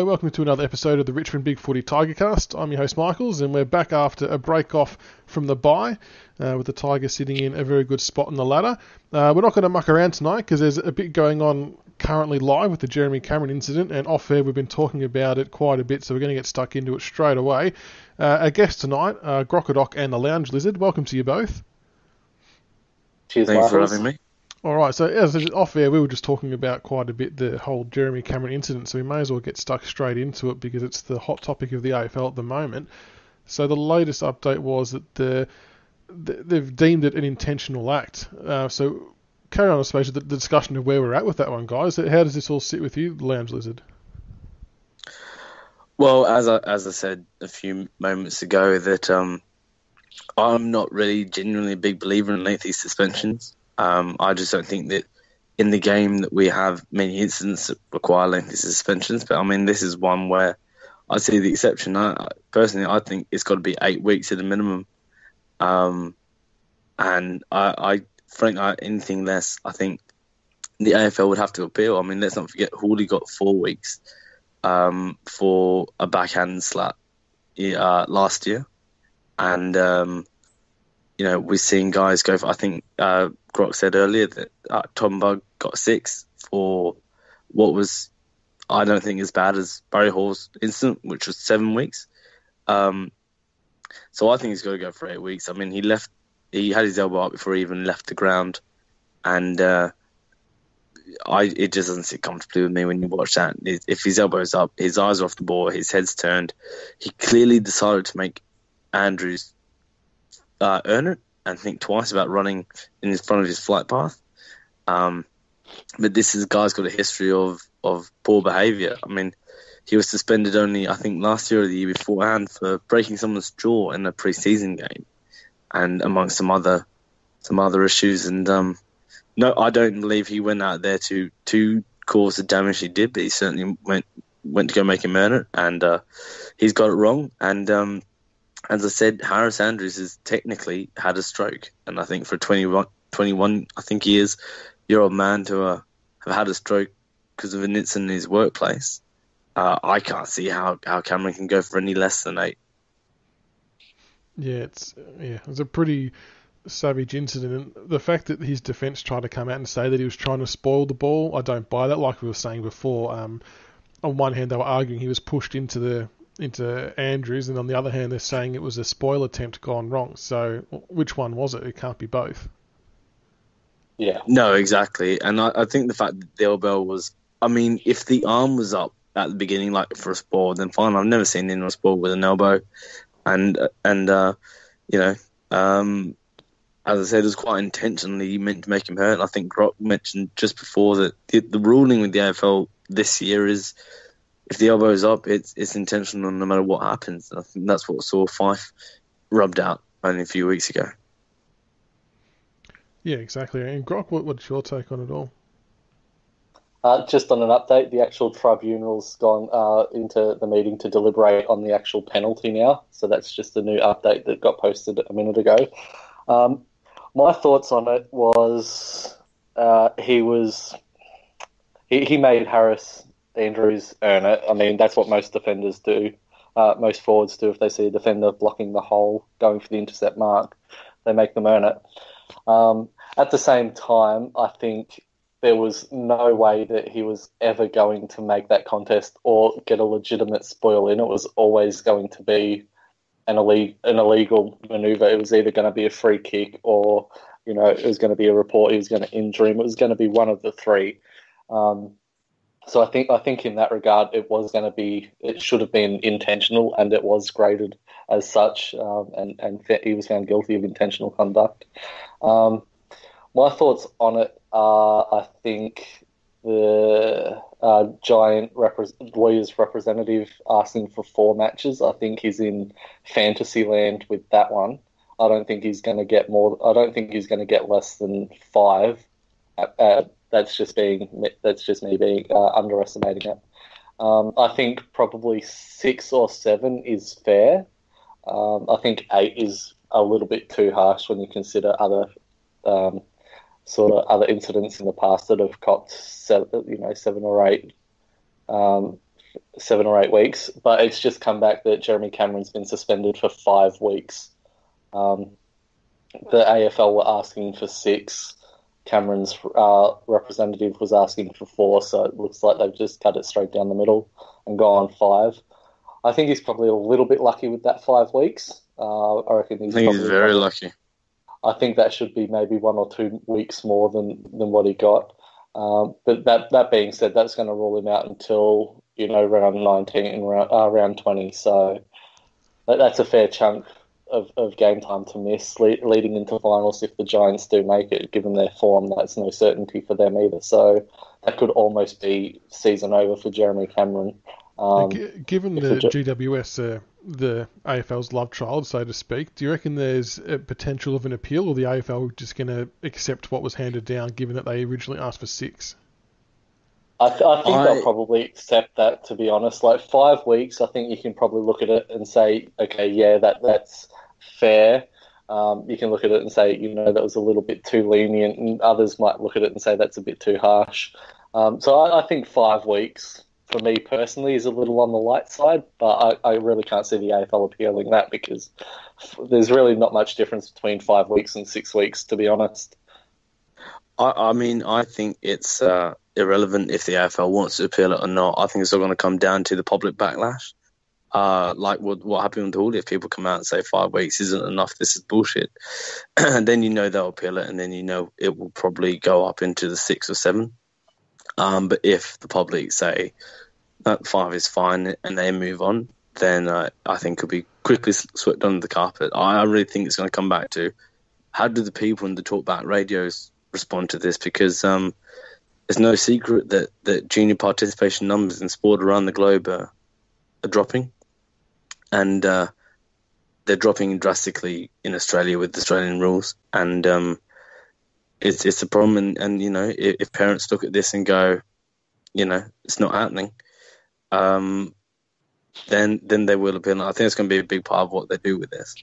Hello, welcome to another episode of the Richmond Big Footy Tigercast. I'm your host Michaels, and we're back after a break off from the bye, uh, with the Tigers sitting in a very good spot on the ladder. Uh, we're not going to muck around tonight because there's a bit going on currently live with the Jeremy Cameron incident, and off air we've been talking about it quite a bit, so we're going to get stuck into it straight away. Uh, our guests tonight are Grockadoc and the Lounge Lizard. Welcome to you both. Cheers, Thanks for Michaels. having me. All right, so as off air, we were just talking about quite a bit the whole Jeremy Cameron incident, so we may as well get stuck straight into it because it's the hot topic of the AFL at the moment. So the latest update was that the, the they've deemed it an intentional act. Uh, so carry on, I suppose, the, the discussion of where we're at with that one, guys. How does this all sit with you, Lounge Lizard? Well, as I, as I said a few moments ago, that um, I'm not really genuinely a big believer in lengthy suspensions. Um, I just don't think that in the game that we have many incidents that require lengthy suspensions. But I mean, this is one where I see the exception. I, personally, I think it's got to be eight weeks at a minimum. Um, and I, I, anything less, I think the AFL would have to appeal. I mean, let's not forget Hawley got four weeks um, for a backhand slap uh, last year, and um, you know we're seeing guys go. For, I think uh, Grok said earlier that uh, Tom Bugg got six for what was I don't think as bad as Barry Hall's incident, which was seven weeks. Um, so I think he's got to go for eight weeks. I mean, he left, he had his elbow up before he even left the ground, and uh, I it just doesn't sit comfortably with me when you watch that. If his elbow's up, his eyes are off the ball, his head's turned, he clearly decided to make Andrews uh, earn it and think twice about running in front of his flight path. Um, but this is guy's got a history of of poor behaviour. I mean, he was suspended only I think last year or the year beforehand for breaking someone's jaw in a pre-season game, and amongst some other some other issues. And um, no, I don't believe he went out there to to cause the damage he did, but he certainly went went to go make him earn it, and uh, he's got it wrong. And um, as I said, Harris Andrews has technically had a stroke, and I think for a 21, 21 I think he is year old man to uh, have had a stroke because of an incident in his workplace. Uh, I can't see how, how Cameron can go for any less than eight. Yeah, it's yeah, it was a pretty savage incident. And the fact that his defence tried to come out and say that he was trying to spoil the ball, I don't buy that. Like we were saying before, um, on one hand they were arguing he was pushed into the into Andrews, and on the other hand they're saying it was a spoil attempt gone wrong. So which one was it? It can't be both. Yeah, No, exactly. And I, I think the fact that the elbow was, I mean, if the arm was up at the beginning, like for a sport, then fine. I've never seen anyone sport with an elbow. And, and uh, you know, um, as I said, it was quite intentionally meant to make him hurt. I think Grok mentioned just before that the, the ruling with the AFL this year is if the elbow is up, it's it's intentional no matter what happens. I think that's what saw Fyfe rubbed out only a few weeks ago. Yeah, exactly. And Grok, what, what's your take on it all? uh, just on an update, the actual tribunal's gone uh, into the meeting to deliberate on the actual penalty now. So that's just a new update that got posted a minute ago. Um, my thoughts on it was uh, he was he, he made Harris Andrews earn it. I mean, that's what most defenders do. Uh, most forwards do if they see a defender blocking the hole, going for the intercept mark, they make them earn it. Um, at the same time, I think there was no way that he was ever going to make that contest or get a legitimate spoil in. It was always going to be an, an illegal maneuver. It was either going to be a free kick or, you know, it was going to be a report. He was going to injure him. It was going to be one of the three. Um, so I think I think in that regard, it was going to be it should have been intentional, and it was graded as such, um, and and he was found guilty of intentional conduct. Um, my thoughts on it are, I think the uh, giant repre- Warriors representative asking for four matches. I think he's in fantasy land with that one. I don't think he's going to get more. I don't think he's going to get less than five. Uh, that's just being. That's just me being uh, underestimating it. Um, I think probably six or seven is fair. Um, I think eight is a little bit too harsh when you consider other um, sort of other incidents in the past that have copped seven, you know seven or eight um, seven or eight weeks, but it's just come back that Jeremy Cameron's been suspended for five weeks. Um, the AFL were asking for six. Cameron's uh, representative was asking for four, so it looks like they've just cut it straight down the middle and gone five. I think he's probably a little bit lucky with that five weeks. Uh, I reckon he's, I he's very lucky. I think that should be maybe one or two weeks more than, than what he got. Um, but that that being said, that's going to rule him out until you know round nineteen and round, uh, round twenty. So that, that's a fair chunk of, of game time to miss le- leading into finals if the Giants do make it. Given their form, that's no certainty for them either. So that could almost be season over for Jeremy Cameron. Um, given the, the GWS, uh, the AFL's love child, so to speak, do you reckon there's a potential of an appeal, or the AFL just going to accept what was handed down, given that they originally asked for six? I, th- I think I... they'll probably accept that. To be honest, like five weeks, I think you can probably look at it and say, okay, yeah, that that's fair. Um, you can look at it and say, you know, that was a little bit too lenient, and others might look at it and say that's a bit too harsh. Um, so I, I think five weeks for me personally is a little on the light side, but I, I, really can't see the AFL appealing that because there's really not much difference between five weeks and six weeks, to be honest. I, I mean, I think it's uh, irrelevant if the AFL wants to appeal it or not. I think it's all going to come down to the public backlash. Uh, like what, what happened with Hawley, if people come out and say five weeks isn't enough, this is bullshit, and then you know they'll appeal it, and then you know it will probably go up into the six or seven. Um, but if the public say that five is fine and they move on, then uh, I think it'll be quickly swept under the carpet. I, really think it's going to come back to how do the people in the talkback radios respond to this? Because um, it's no secret that, that junior participation numbers in sport around the globe are, are dropping. And uh, they're dropping drastically in Australia with Australian rules. And um, it's it's a problem. And, and you know, if, if, parents look at this and go, you know, it's not happening, um, then then they will appeal. I think it's going to be a big part of what they do with this.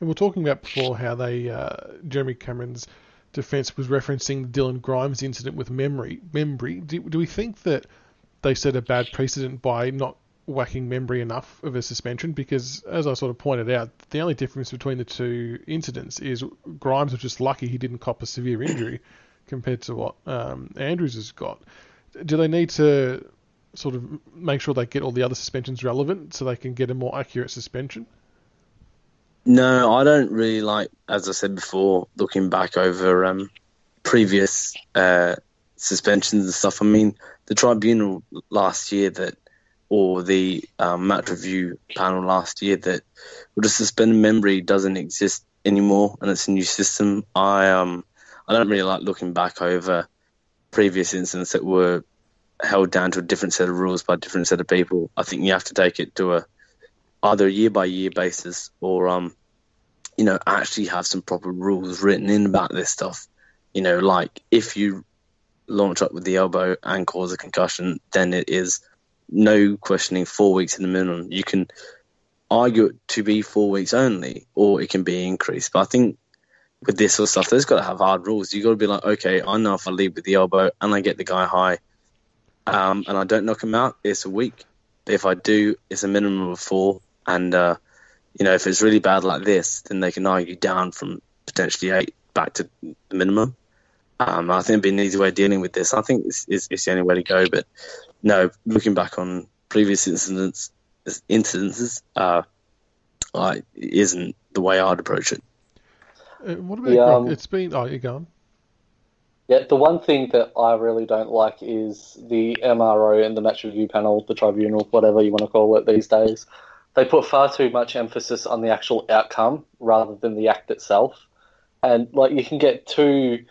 And we're talking about before how they uh, Jeremy Cameron's defence was referencing the Dylan Grimes incident with memory. Membrey. Do, do we think that they set a bad precedent by not whacking Membrey enough of a suspension? Because as I sort of pointed out, the only difference between the two incidents is Grimes was just lucky he didn't cop a severe injury compared to what um, Andrews has got. Do they need to sort of make sure they get all the other suspensions relevant so they can get a more accurate suspension? No, I don't really like, as I said before, looking back over um, previous uh, suspensions and stuff. I mean, the tribunal last year that, or the um, match review panel last year that would have suspended Membrey doesn't exist anymore, and it's a new system. I um, I don't really like looking back over previous incidents that were held down to a different set of rules by a different set of people. I think you have to take it to a either a year by year basis or um, you know, actually have some proper rules written in about this stuff. You know, like if you launch up with the elbow and cause a concussion, then it is no questioning four weeks in the minimum. You can argue it to be four weeks only, or it can be increased. But I think with this sort of stuff, there's got to have hard rules. You've got to be like, okay, I know if I lead with the elbow and I get the guy high, um, and I don't knock him out, it's a week. If I do, it's a minimum of four. And, uh, you know, if it's really bad like this, then they can argue down from potentially eight back to the minimum. Um, I think it'd be an easy way of dealing with this. I think it's, it's, it's, the only way to go. But no, looking back on previous incidents, incidences, uh, uh, isn't the way I'd approach it. Uh, what about yeah, um, It's been. Oh, you're gone. Yeah, the one thing that I really don't like is the MRO and the match review panel, the tribunal, whatever you want to call it these days. They put far too much emphasis on the actual outcome rather than the act itself. And like you can get two,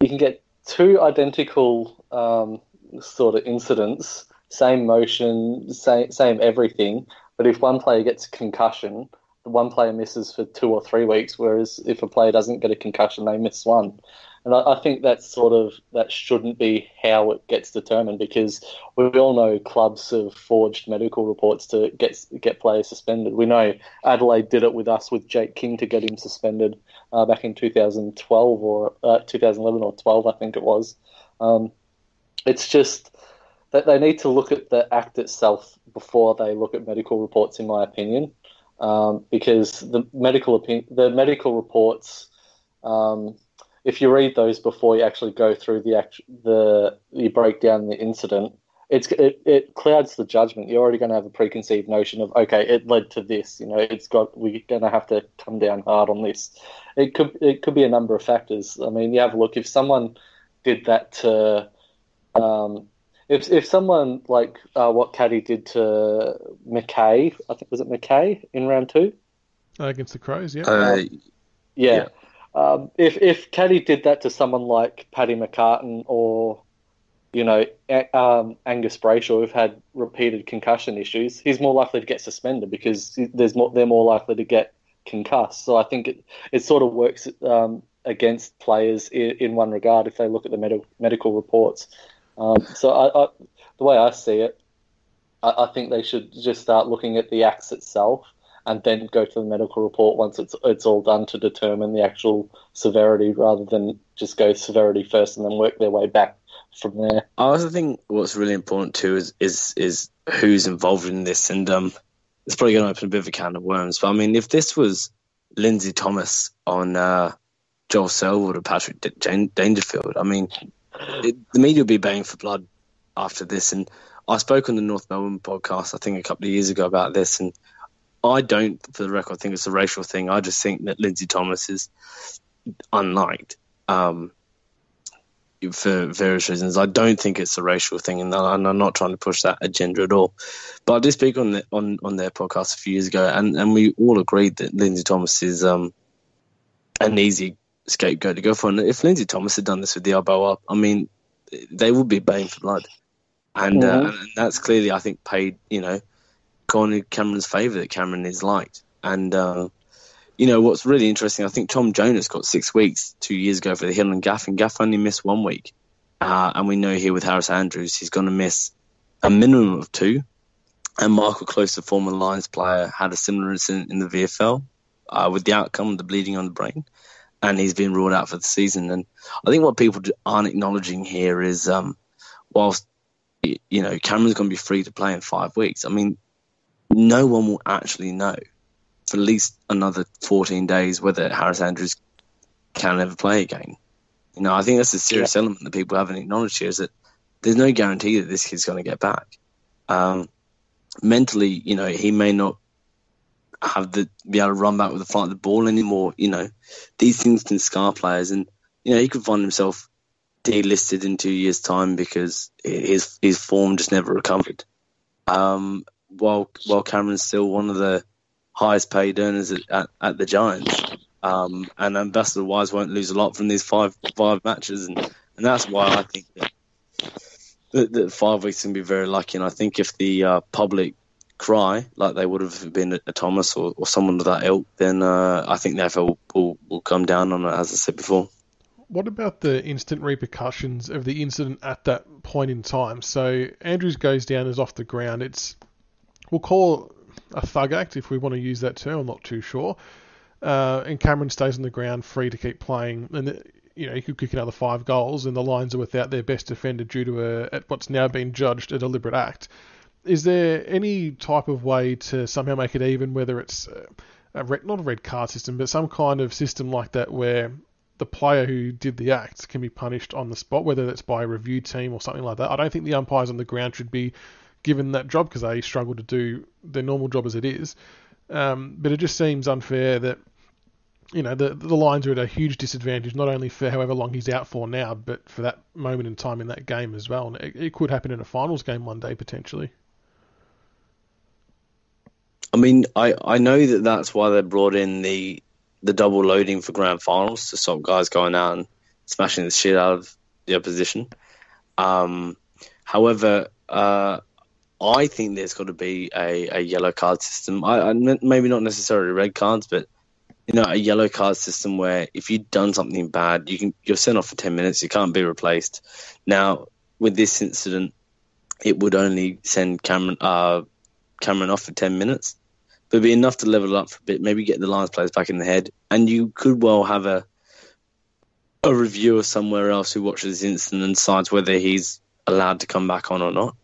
you can get two identical um, sort of incidents, same motion, same same everything. But if one player gets a concussion, the one player misses for two or three weeks, whereas if a player doesn't get a concussion, they miss one. And I, I, think that's sort of that shouldn't be how it gets determined because we all know clubs have forged medical reports to get get players suspended. We know Adelaide did it with us with Jake King to get him suspended uh, back in 2012 or uh, 2011 or 12, I think it was. Um, it's just that they need to look at the act itself before they look at medical reports, in my opinion, um, because the medical opinion, the medical reports, um, if you read those before you actually go through the act, the you break down the incident, it's it, it clouds the judgment. You're already going to have a preconceived notion of okay, it led to this. You know, it's got we're going to have to come down hard on this. It could it could be a number of factors. I mean, you have a look if someone did that to. Um, if if someone like uh, what Caddy did to McKay, I think was it McKay in round two uh, against the Crows, yeah, Uh, yeah. Yeah. Um, if if Caddy did that to someone like Paddy McCartin or you know um, Angus Brayshaw, who've had repeated concussion issues, he's more likely to get suspended because there's more they're more likely to get concussed. So I think it, it sort of works um, against players in, in one regard if they look at the med- medical reports. Um, so I, I, the way I see it, I, I think they should just start looking at the acts itself and then go to the medical report once it's it's all done to determine the actual severity, rather than just go severity first and then work their way back from there. I also think what's really important too is is is who's involved in this, and um, it's probably going to open a bit of a can of worms. But I mean, if this was Lindsay Thomas on uh, Joel Selwood or Patrick Dangerfield, I mean, it, the media would be baying for blood after this. And I spoke on the North Melbourne podcast, I think, a couple of years ago about this, and I don't, for the record, think it's a racial thing. I just think that Lindsay Thomas is unliked. Um, for various reasons. I don't think it's a racial thing, and I'm not trying to push that agenda at all. But I did speak on the, on on their podcast a few years ago, and, and we all agreed that Lindsay Thomas is um, an easy scapegoat to go for. And if Lindsay Thomas had done this with the elbow up, I mean, they would be baying for blood, and, uh, Mhm. and that's clearly, I think, paid you know, gone in Cameron's favour that Cameron is liked, and. Uh, you know what's really interesting? I think Tom Jonas got six weeks two years ago for the Hill and Gaff, and Gaff only missed one week. Uh, and we know here with Harris Andrews, he's going to miss a minimum of two. And Michael Close, the former Lions player, had a similar incident in the VFL uh, with the outcome of the bleeding on the brain, and he's been ruled out for the season. And I think what people aren't acknowledging here is, um, whilst you know Cameron's going to be free to play in five weeks, I mean, no one will actually know for at least another 14 days whether Harris Andrews can ever play again. You know, I think that's a serious element that people haven't acknowledged here is that there's no guarantee that this kid's going to get back. Um, mentally, you know, he may not have the be able to run back with the flight of the ball anymore. You know, these things can scar players, and you know he could find himself delisted in two years' time because his his form just never recovered. Um, while while Cameron's still one of the highest paid earners at, at, the Giants. Um, and Ambassador Wise won't lose a lot from these five five matches, and, and that's why I think that, that, that five weeks can be very lucky. And I think if the uh, public cry like they would have been a, a Thomas or, or someone of that ilk, then uh, I think the AFL will, will, will come down on it, as I said before. What about the instant repercussions of the incident at that point in time? So Andrews goes down, is off the ground. It's we'll call a thug act if we want to use that term. I'm not too sure. Uh, and Cameron stays on the ground, free to keep playing, and you know he could kick another five goals, and the Lions are without their best defender due to a at what's now been judged a deliberate act. Is there any type of way to somehow make it even, whether it's a red, not a red card system, but some kind of system like that where the player who did the act can be punished on the spot, whether that's by a review team or something like that. I don't think the umpires on the ground should be given that job because they struggle to do their normal job as it is. Um, but it just seems unfair that you know the the Lions are at a huge disadvantage, not only for however long he's out for now, but for that moment in time in that game as well. And it, it could happen in a finals game one day potentially. I mean, I, I know that that's why they brought in the the double loading for grand finals to stop guys going out and smashing the shit out of the opposition. Um, however, uh, I think there's got to be a, a yellow card system. I, I maybe not necessarily red cards, but you know, a yellow card system where if you've done something bad, you can you're sent off for ten minutes. You can't be replaced. Now, with this incident, it would only send Cameron uh, Cameron off for ten minutes, but it'd be enough to level up for a bit. Maybe get the Lions players back in the head, and you could well have a a reviewer somewhere else who watches this incident and decides whether he's allowed to come back on or not.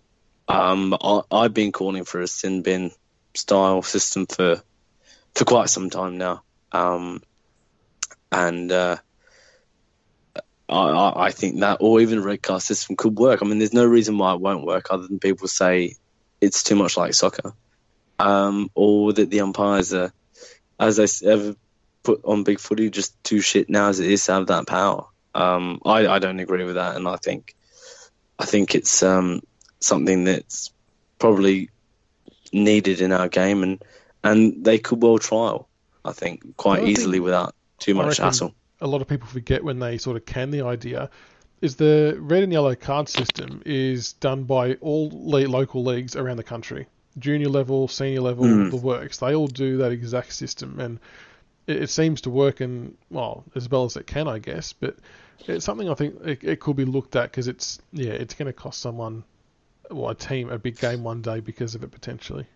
Um, I, I've been calling for a sin bin style system for for quite some time now, um, and uh, I, I think that, or even a red card system could work. I mean, there's no reason why it won't work, other than people say it's too much like soccer, um, or that the umpires are, as I ever put on Big Footy, just too shit now as it is to have that power. Um, I, I don't agree with that, and I think I think it's um, something that's probably needed in our game, and and they could well trial. I think quite I easily think- without too much hassle. a lot of people forget when they sort of can the idea is the red and yellow card system is done by all le- local leagues around the country, junior level, senior level, Mm. the works. They all do that exact system, and it, it seems to work and well as well as it can, I guess. But it's something I think it, it could be looked at because it's yeah, it's going to cost someone, well, a team a big game one day because of it potentially.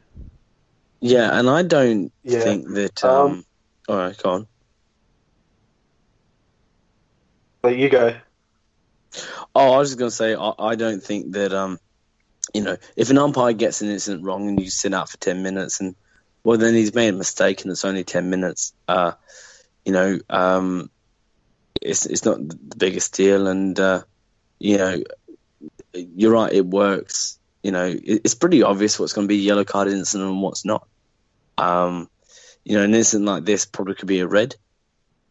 Yeah, and I don't Yeah. think that. Um, Um, all right, go on. But you go. Oh, I was just going to say, I, I don't think that, um, you know, if an umpire gets an incident wrong and you sit out for 10 minutes and, well, then he's made a mistake and it's only 10 minutes, uh, you know, um, it's, it's not the biggest deal. And, uh, you know, you're right, it works. You know, it, it's pretty obvious what's going to be a yellow card incident and what's not. Um, you know, an incident like this probably could be a red.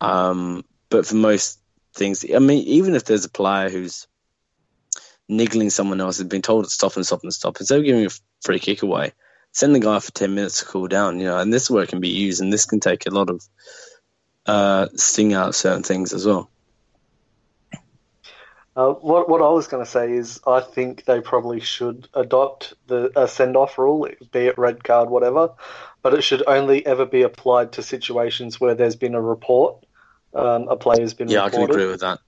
Um, but for most things. I mean, even if there's a player who's niggling someone else, has been told to stop and stop and stop, instead of giving a free kick away, send the guy for 10 minutes to cool down, you know, and this it can be used, and this can take a lot of uh, sting out certain things as well. Uh, what what I was going to say is I think they probably should adopt the a send off rule, be it red card, whatever, but it should only ever be applied to situations where there's been a report, um, a player's been Yeah, I can agree with that.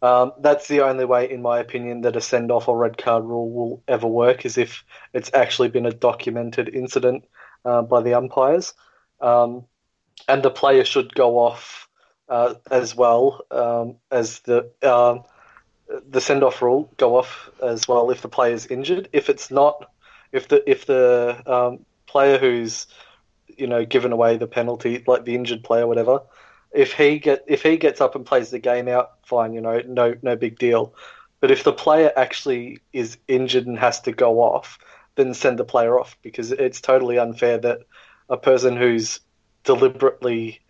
Um, that's the only way, in my opinion, that a send off or red card rule will ever work is if it's actually been a documented incident uh, by the umpires. Um, and the player should go off uh, as well um, as the um, the send off rule go off as well if the player is injured. If it's not, if the if the um, player who's you know given away the penalty, like the injured player, whatever, if he get if he gets up and plays the game out, fine, you know, no no big deal. But if the player actually is injured and has to go off, then send the player off because it's totally unfair that a person who's deliberately,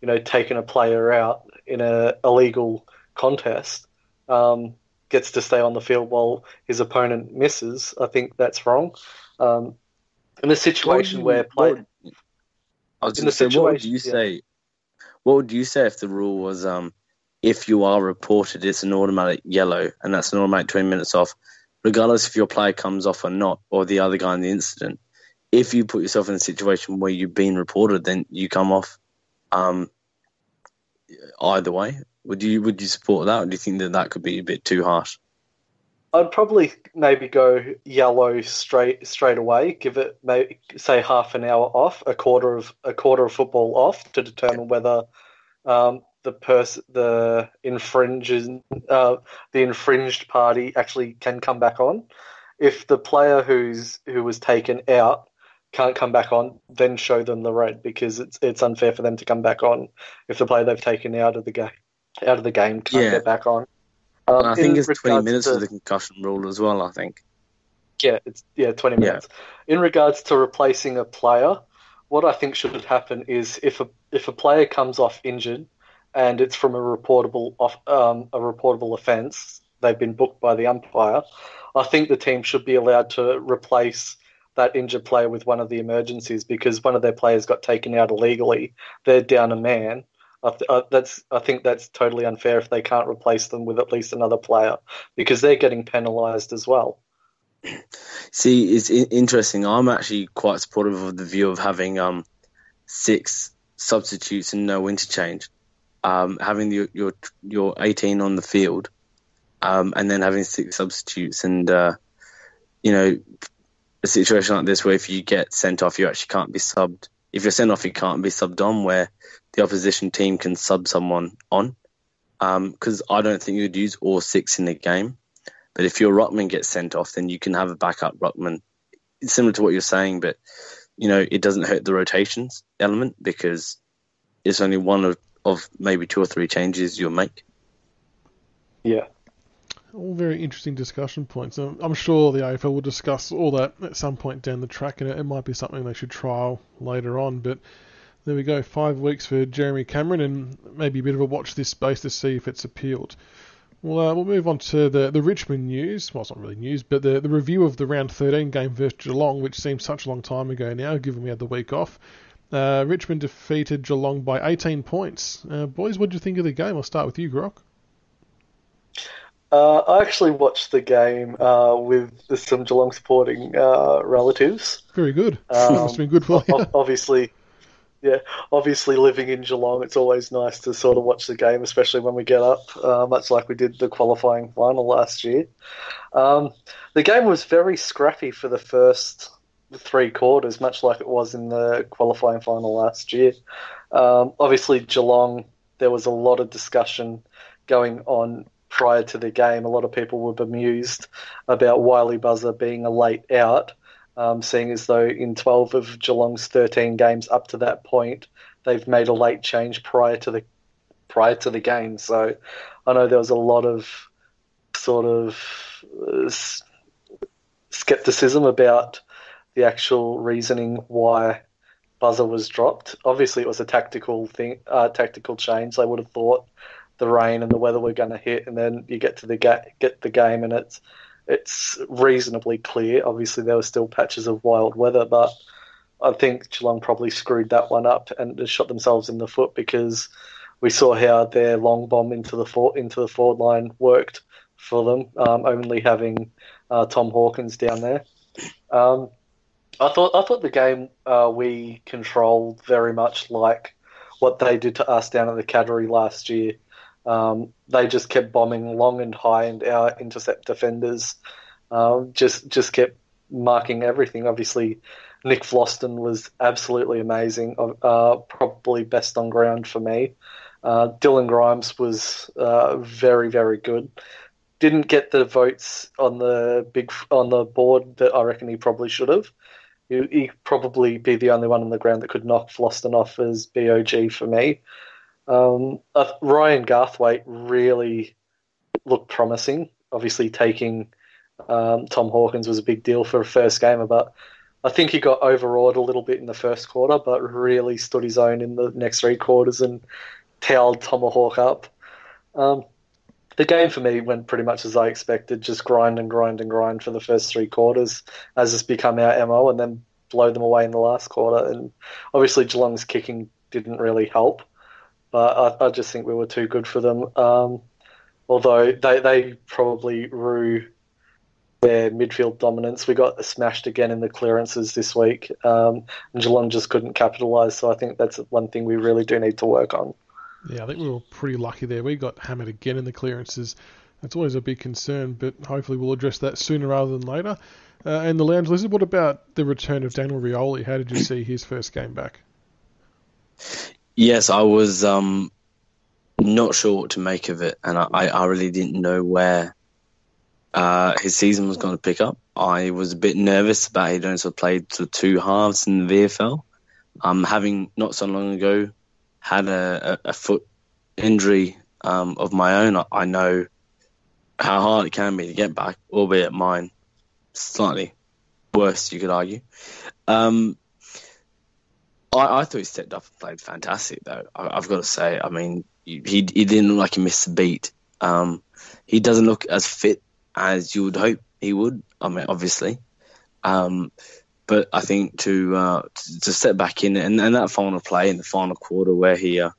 you know, taken a player out in a illegal contest um, gets to stay on the field while his opponent misses. I think that's wrong. Um, in a situation where play, would- I was in the say, what would you yeah. say? What would you say if the rule was, um, if you are reported, it's an automatic yellow, and that's an automatic twenty minutes off, regardless if your player comes off or not, or the other guy in the incident. If you put yourself in a situation where you've been reported, then you come off. Um, either way, would you would you support that, or do you think that that could be a bit too harsh? I'd probably maybe go yellow straight straight away. Give it maybe say half an hour off, a quarter of a quarter of football off to determine whether um, the person the infringes uh, the infringed party actually can come back on. If the player who's who was taken out can't come back on, then show them the red because it's it's unfair for them to come back on if the player they've taken out of the game out of the game can't Yeah. get back on. Um, I think it's twenty minutes to- for the concussion rule as well. I think. yeah, it's yeah, twenty Yeah. minutes. In regards to replacing a player, what I think should happen is if a if a player comes off injured and it's from a reportable off um, a reportable offence, they've been booked by the umpire. I think the team should be allowed to replace that injured player with one of the emergencies because one of their players got taken out illegally. They're down a man. I th- that's I think that's totally unfair if they can't replace them with at least another player because they're getting penalised as well. See, it's interesting. I'm actually quite supportive of the view of having um six substitutes and no interchange. Um, having your your your 18 on the field, um, and then having six substitutes, and uh, you know, a situation like this where if you get sent off, you actually can't be subbed. If you're sent off, you can't be subbed on. Where the opposition team can sub someone on, um, because I don't think you'd use all six in the game But if your ruckman gets sent off, then you can have a backup ruckman. It's similar to what you're saying, but you know it doesn't hurt the rotations element because it's only one of, of maybe two or three changes you'll make. Yeah. All very interesting discussion points. I'm, I'm sure the AFL will discuss all that at some point down the track, and it, it might be something they should trial later on. But there we go, five weeks for Jeremy Cameron, and maybe a bit of a watch this space to see if it's appealed. Well, uh, we'll move on to the, the Richmond news. Well, it's not really news, but the, the review of the round 13 game versus Geelong, which seems such a long time ago now, given we had the week off. Uh, Richmond defeated Geelong by 18 points. Uh, boys, what did you think of the game? I'll start with you, Grok. Uh, I actually watched the game uh, with some Geelong supporting uh, relatives. Very good. Um, Must have been good for you. Obviously, yeah, obviously living in Geelong, it's always nice to sort of watch the game, especially when we get up, uh, much like we did the qualifying final last year. Um, the game was very scrappy for the first three quarters, much like it was in the qualifying final last year. Um, obviously, Geelong, there was a lot of discussion going on prior to the game. A lot of people were bemused about Wylie Buzza being a late out um, seeing as though in 12 of Geelong's 13 games up to that point, they've made a late change prior to the prior to the game. So I know there was a lot of sort of uh, skepticism about the actual reasoning why Buzza was dropped. Obviously, it was a tactical thing, uh, tactical change. They would have thought the rain and the weather were going to hit, and then you get to the ga- get the game, and it's it's reasonably clear. Obviously, there were still patches of wild weather, but I think Geelong probably screwed that one up and shot themselves in the foot because we saw how their long bomb into the for, into the forward line worked for them, um, only having uh, Tom Hawkins down there. Um, I thought I thought the game uh, we controlled very much like what they did to us down at the Cattery last year. Um, they just kept bombing long and high, and our intercept defenders um, just just kept marking everything. Obviously, Nick Vlastuin was absolutely amazing, uh, probably best on ground for me. Uh, Dylan Grimes was uh, very very good. Didn't get the votes on the big on the board that I reckon he probably should have. He, he probably be the only one on the ground that could knock Vlastuin off as BOG for me. Um, uh, Ryan Garthwaite really looked promising. Obviously, taking um, Tom Hawkins was a big deal for a first gamer, but I think he got overawed a little bit in the first quarter, but really stood his own in the next three quarters and towed Tomahawk up. Um, the game for me went pretty much as I expected, just grind and grind and grind for the first three quarters, as it's become our MO, and then blow them away in the last quarter. And obviously, Geelong's kicking didn't really help but I, I just think we were too good for them. Um, although they they probably rue their midfield dominance. We got smashed again in the clearances this week, um, and Geelong just couldn't capitalise. So I think that's one thing we really do need to work on. Yeah, I think we were pretty lucky there. We got hammered again in the clearances. That's always a big concern, but hopefully we'll address that sooner rather than later. Uh, and the Lounge Lizard, what about the return of Daniel Rioli? How did you see his first game back? Yes, I was um, not sure what to make of it, and I, I really didn't know where uh, his season was going to pick up. I was a bit nervous about he'd only played two halves in the VFL. Um, having not so long ago had a, a, a foot injury um, of my own, I, I, know how hard it can be to get back, albeit mine slightly worse, you could argue. Um, I, I, thought he stepped up and played fantastic, though. I, have got to say. I mean, he he didn't look like he missed a beat. Um, he doesn't look as fit as you would hope he would. I mean, obviously, um, but I think to, uh, to, to step back in and, and that final play in the final quarter where he uh,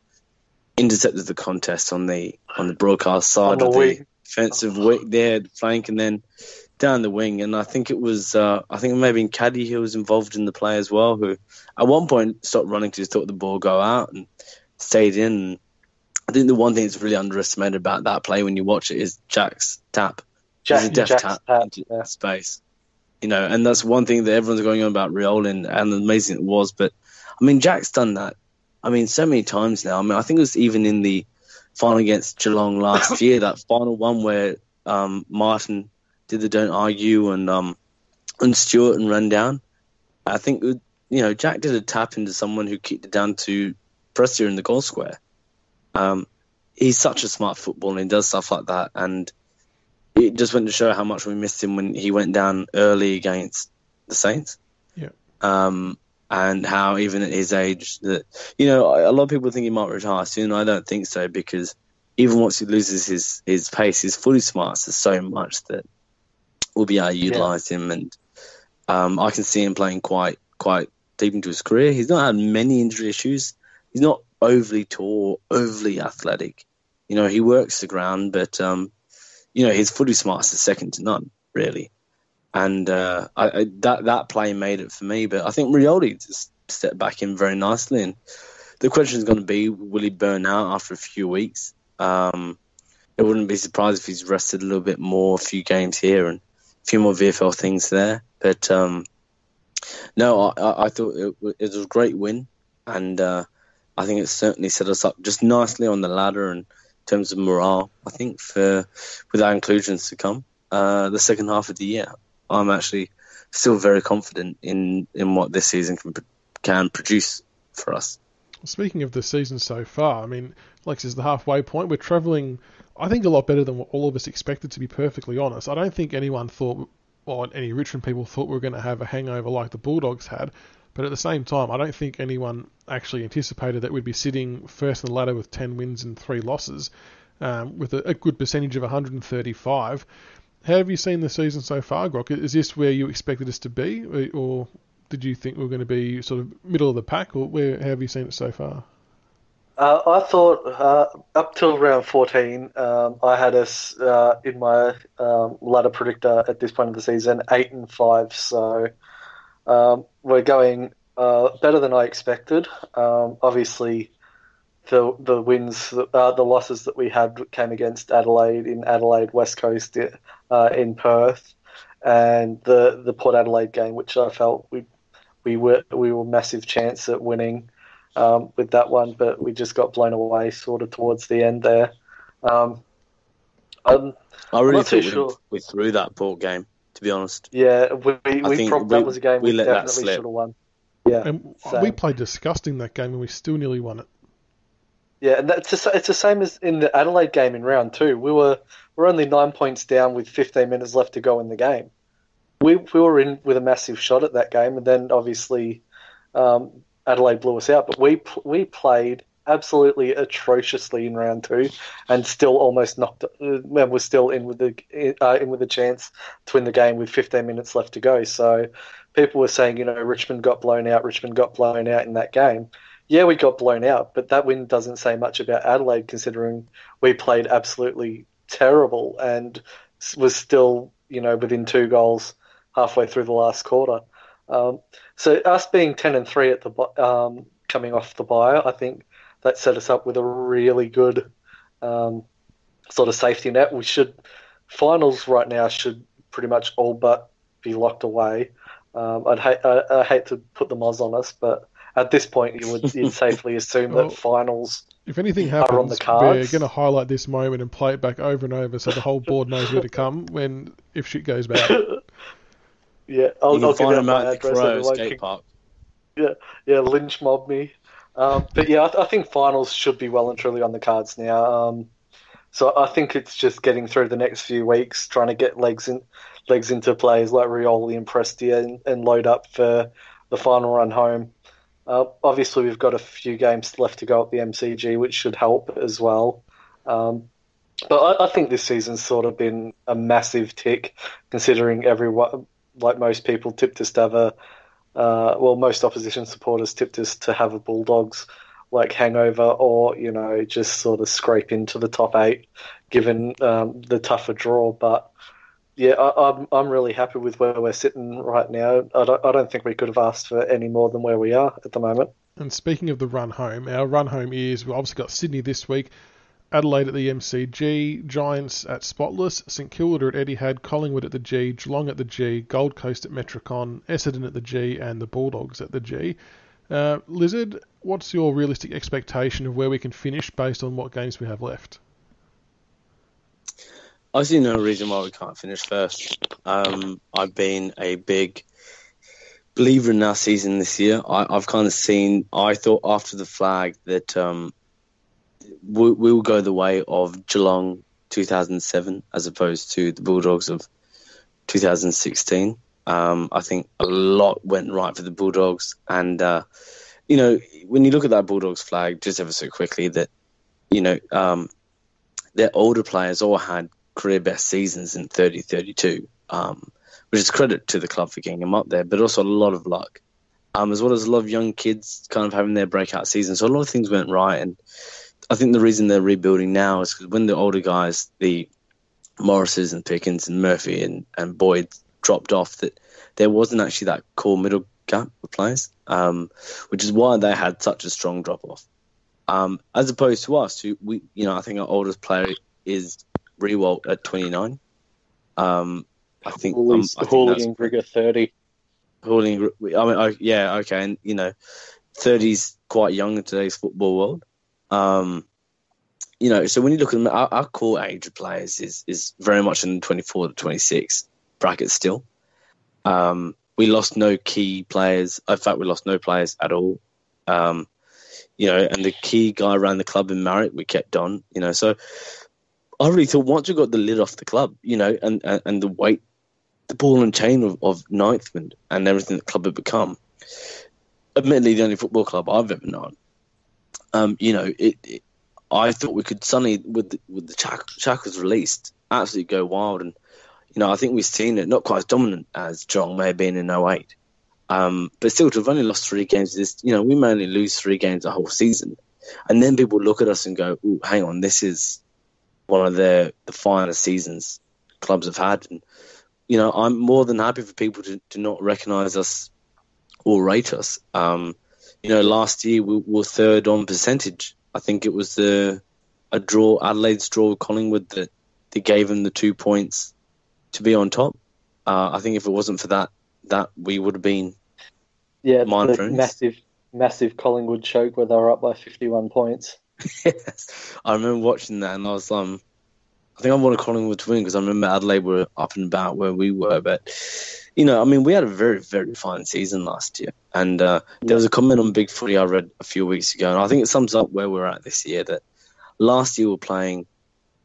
intercepted the contest on the on the broadcast side of the defensive week there, the flank, and then down the wing, and I think it was uh, I think maybe in Caddy who was involved in the play as well, who at one point stopped running because he thought the ball go out and stayed in. I think the one thing that's really underestimated about that play when you watch it is Jack's tap. Jack, a def Jack's tap, tap into yeah. space. You know, and that's one thing that everyone's going on about Riolin and amazing it was. But I mean, Jack's done that. I mean, so many times now. I mean, I think it was even in the final against Geelong last year, that final one where um, Martin did the don't argue and um and Stewart and run down. I think you know Jack did a tap into someone who kicked it down to Prestia in the goal square. Um, he's such a smart footballer and he does stuff like that, and it just went to show how much we missed him when he went down early against the Saints. Yeah. Um, and how even at his age that you know a lot of people think he might retire soon. I don't think so because even once he loses his his pace, his footy smarts is so much that we'll be able to utilize yeah. him, and um, I can see him playing quite quite deep into his career. He's not had many injury issues. He's not overly tall, overly athletic. You know, he works the ground, but um, you know his footy smarts is second to none, really and uh, I, I, that that play made it for me. But I think Rioli just stepped back in very nicely, and the question is going to be: Will he burn out after a few weeks? Um, I wouldn't be surprised if he's rested a little bit more, a few games here and few more VFL things there. But um, no, I, I, thought it, it, was a great win, and uh, I think it certainly set us up just nicely on the ladder and in terms of morale. I think for with our inclusions to come, uh, the second half of the year. I'm actually still very confident in, in what this season can, can produce for us. Speaking of the season so far, I mean, like this is the halfway point. We're travelling, I think, a lot better than what all of us expected. To be perfectly honest, I don't think anyone thought, or any Richmond people thought we were going to have a hangover like the Bulldogs had. But at the same time, I don't think anyone actually anticipated that we'd be sitting first in the ladder with 10 wins and three losses, um, with a, a, good percentage of 135. How have you seen the season so far, Grok? Is this where you expected us to be, or did you think we were going to be sort of middle of the pack, or where have you seen it so far? Uh, I thought uh, up till round 14, um, I had us uh, in my um, ladder predictor at this point of the season, 8 and 5. So um, we're going uh, better than I expected. Um, obviously, the the wins, uh, the losses that we had came against Adelaide in Adelaide, West Coast uh, in Perth, and the the Port Adelaide game, which I felt we we were we were massive chance at winning um, with that one, but we just got blown away sort of towards the end there. Um, I'm, I really thought we, sure. we threw that Port game, to be honest. Yeah, we, we, we that was a game we, we definitely should have won. Yeah, and we played disgusting that game, and we still nearly won it. Yeah, and that's just, it's the same as in the Adelaide game in round two. We were we're only nine points down with 15 minutes left to go in the game. We we were in with a massive shot at that game, and then obviously um, Adelaide blew us out. But we we played absolutely atrociously in round two, and still almost knocked. Uh, we're still in with the uh, in with a chance to win the game with 15 minutes left to go. So people were saying, you know, Richmond got blown out. Richmond got blown out in that game yeah, we got blown out, but that win doesn't say much about Adelaide considering we played absolutely terrible and was still, you know, within two goals halfway through the last quarter. Um, so us being ten and three at the um, coming off the bye, I think that set us up with a really good um, sort of safety net. We should finals right now should pretty much all but be locked away. Um, I'd hate I, I hate to put the Moz on us, but at this point, you would you'd safely assume well, that finals. If anything happens, are on the cards. we're going to highlight this moment and play it back over and over, so the whole board knows where to come when if shit goes bad. yeah, I'll, you can I'll find them at the Crow skate park. Yeah, yeah, lynch mob me. Um, but yeah, I, I, think finals should be well and truly on the cards now. Um, so I think it's just getting through the next few weeks, trying to get legs in legs into players like Rioli and Prestia and, and load up for the final run home. Uh, obviously, we've got a few games left to go at the MCG, which should help as well. Um, but I, I, think this season's sort of been a massive tick, considering everyone, like most people, tipped us to have a, uh, well, most opposition supporters tipped us to have a Bulldogs like hangover, or you know, just sort of scrape into the top eight, given um, the tougher draw. But yeah, I, am I'm, I'm really happy with where we're sitting right now. I don't, I don't think we could have asked for any more than where we are at the moment. And speaking of the run home, our run home is we've obviously got Sydney this week, Adelaide at the MCG, Giants at Spotless, St Kilda at Etihad, Collingwood at the G, Geelong at the G, Gold Coast at Metricon, Essendon at the G, and the Bulldogs at the G. Uh, Lizard, what's your realistic expectation of where we can finish based on what games we have left? I see no reason why we can't finish first. Um, I've been a big believer in our season this year. I, have kind of seen. I thought after the flag that um, we, will go the way of Geelong 2007 as opposed to the Bulldogs of 2016. Um, I think a lot went right for the Bulldogs, and uh, you know when you look at that Bulldogs flag, just ever so quickly, that you know um, their older players all had career best seasons in 30 32, um, which is credit to the club for getting them up there, but also a lot of luck. Um, as well as a lot of young kids kind of having their breakout season. So a lot of things went right. And I think the reason they're rebuilding now is because when the older guys, the Morrises and Pickens and Murphy and, and Boyd dropped off, that there wasn't actually that core middle gap of players, um, which is why they had such a strong drop off. Um, as opposed to us, who we, you know, I think our oldest player is Riewoldt at 29. Um, I think um, Hooligan Grigor 30. Hooligan, I mean, I, yeah, okay, and you know, 30's quite young in today's football world. Um, you know, so when you look at them, our, our, core age of players is is very much in the 24 to 26 bracket still. Um, we lost no key players. In fact, we lost no players at all. Um, you know, and the key guy around the club in Marriott, we kept on. You know, so I really thought once we got the lid off the club, you know, and, and, and the weight, the ball and chain of, of Ninthman and everything the club had become, admittedly the only football club I've ever known, um, you know, it, it, I thought we could suddenly, with the, with the shackles released, absolutely go wild. And, you know, I think we've seen it not quite as dominant as Geelong may have been in 08. Um, but still, to have only lost three games, this, you know, we may only lose three games a whole season. And then people look at us and go, Oh, hang on, this is one of the the finest seasons clubs have had. And you know, I'm more than happy for people to, to not recognise us or rate us. Um, you know, last year we were third on percentage. I think it was the a draw Adelaide's draw with Collingwood that that gave them the two points to be on top. Uh, I think if it wasn't for that, that we would have been yeah massive massive Collingwood choke where they were up by fifty one points yes, I remember watching that, and I was um, I think I wanted Collingwood to win because I remember Adelaide were up and about where we were, but you know, I mean, we had a very very fine season last year, and uh, there was a comment on Big Footy I read a few weeks ago, and I think it sums up where we're at this year. That last year we we're playing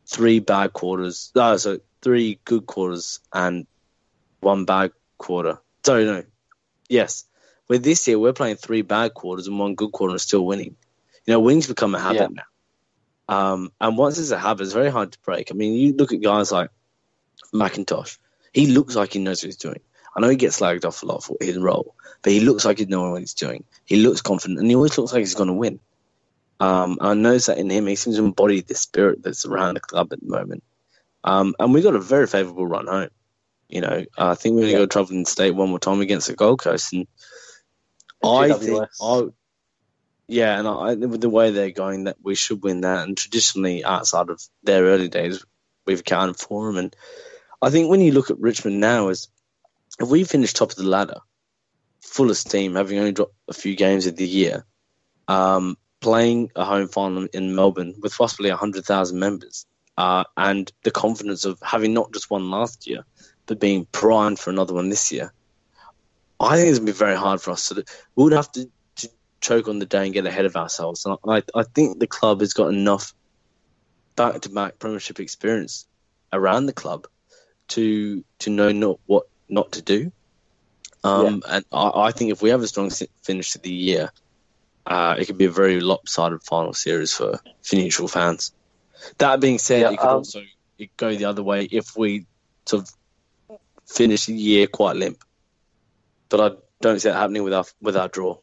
three bad quarters, uh, so three good quarters and one bad quarter. Sorry, no, yes. With this year we're playing three bad quarters and one good quarter and still winning. You know, winning's become a habit yeah. now. Um, and once it's a habit, it's very hard to break. I mean, you look at guys like McIntosh. He looks like he knows what he's doing. I know he gets slagged off a lot for his role, but he looks like he knows what he's doing. He looks confident, and he always looks like he's going to win. Um, I notice that in him, he seems to embody the spirit that's around the club at the moment. Um, and we got a very favourable run home. You know, I think we're going to go travelling state one more time against the Gold Coast, and I think I, yeah, and I, with the way they're going, that we should win that. And traditionally, outside of their early days, we've accounted for them. And I think when you look at Richmond now, is if we finish top of the ladder, full of steam, having only dropped a few games of the year, um, playing a home final in Melbourne with possibly hundred thousand members, uh, and the confidence of having not just won last year, but being primed for another one this year. I think it's going to be very hard for us. To, we would have to choke on the day and get ahead of ourselves. And I, I think the club has got enough back to back Premiership experience around the club to to know not what not to do. Um, yeah. And I, I, think if we have a strong finish to the year, uh, it could be a very lopsided final series for, for neutral fans. That being said, yeah, it could um, also it go the other way if we sort of finish the year quite limp. But I don't see that happening with our with our draw.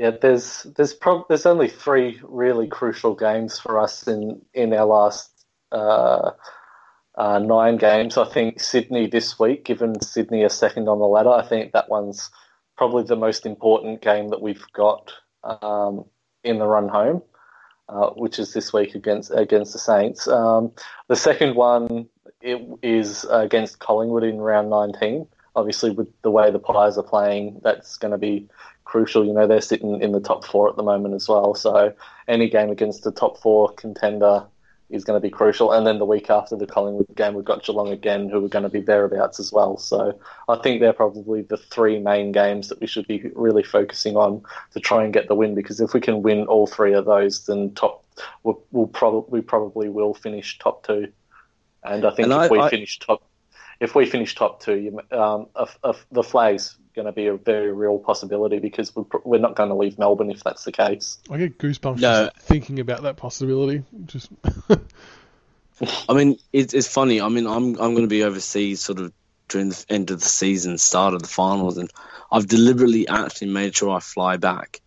Yeah, there's there's prob- there's only three really crucial games for us in in our last uh, uh, nine games. I think Sydney this week, given Sydney a second on the ladder, I think that one's probably the most important game that we've got um, in the run home, uh, which is this week against against the Saints. Um, the second one is against Collingwood in round 19. Obviously, with the way the Pies are playing, that's going to be crucial. You know, they're sitting in the top four at the moment as well. So any game against the top four contender is going to be crucial. And then the week after the Collingwood game, we've got Geelong again, who are going to be thereabouts as well. So I think they're probably the three main games that we should be really focusing on to try and get the win. Because if we can win all three of those, then top we'll, we'll probably we probably will finish top two. And I think And if I- we I- finish top, if we finish top two, you, um, of the flags going to be a very real possibility because we're, we're not going to leave Melbourne if that's the case. I get goosebumps No. just thinking about that possibility. Just I mean, it's it's funny. I mean, I'm I'm going to be overseas sort of during the end of the season, start of the finals, and I've deliberately actually made sure I fly back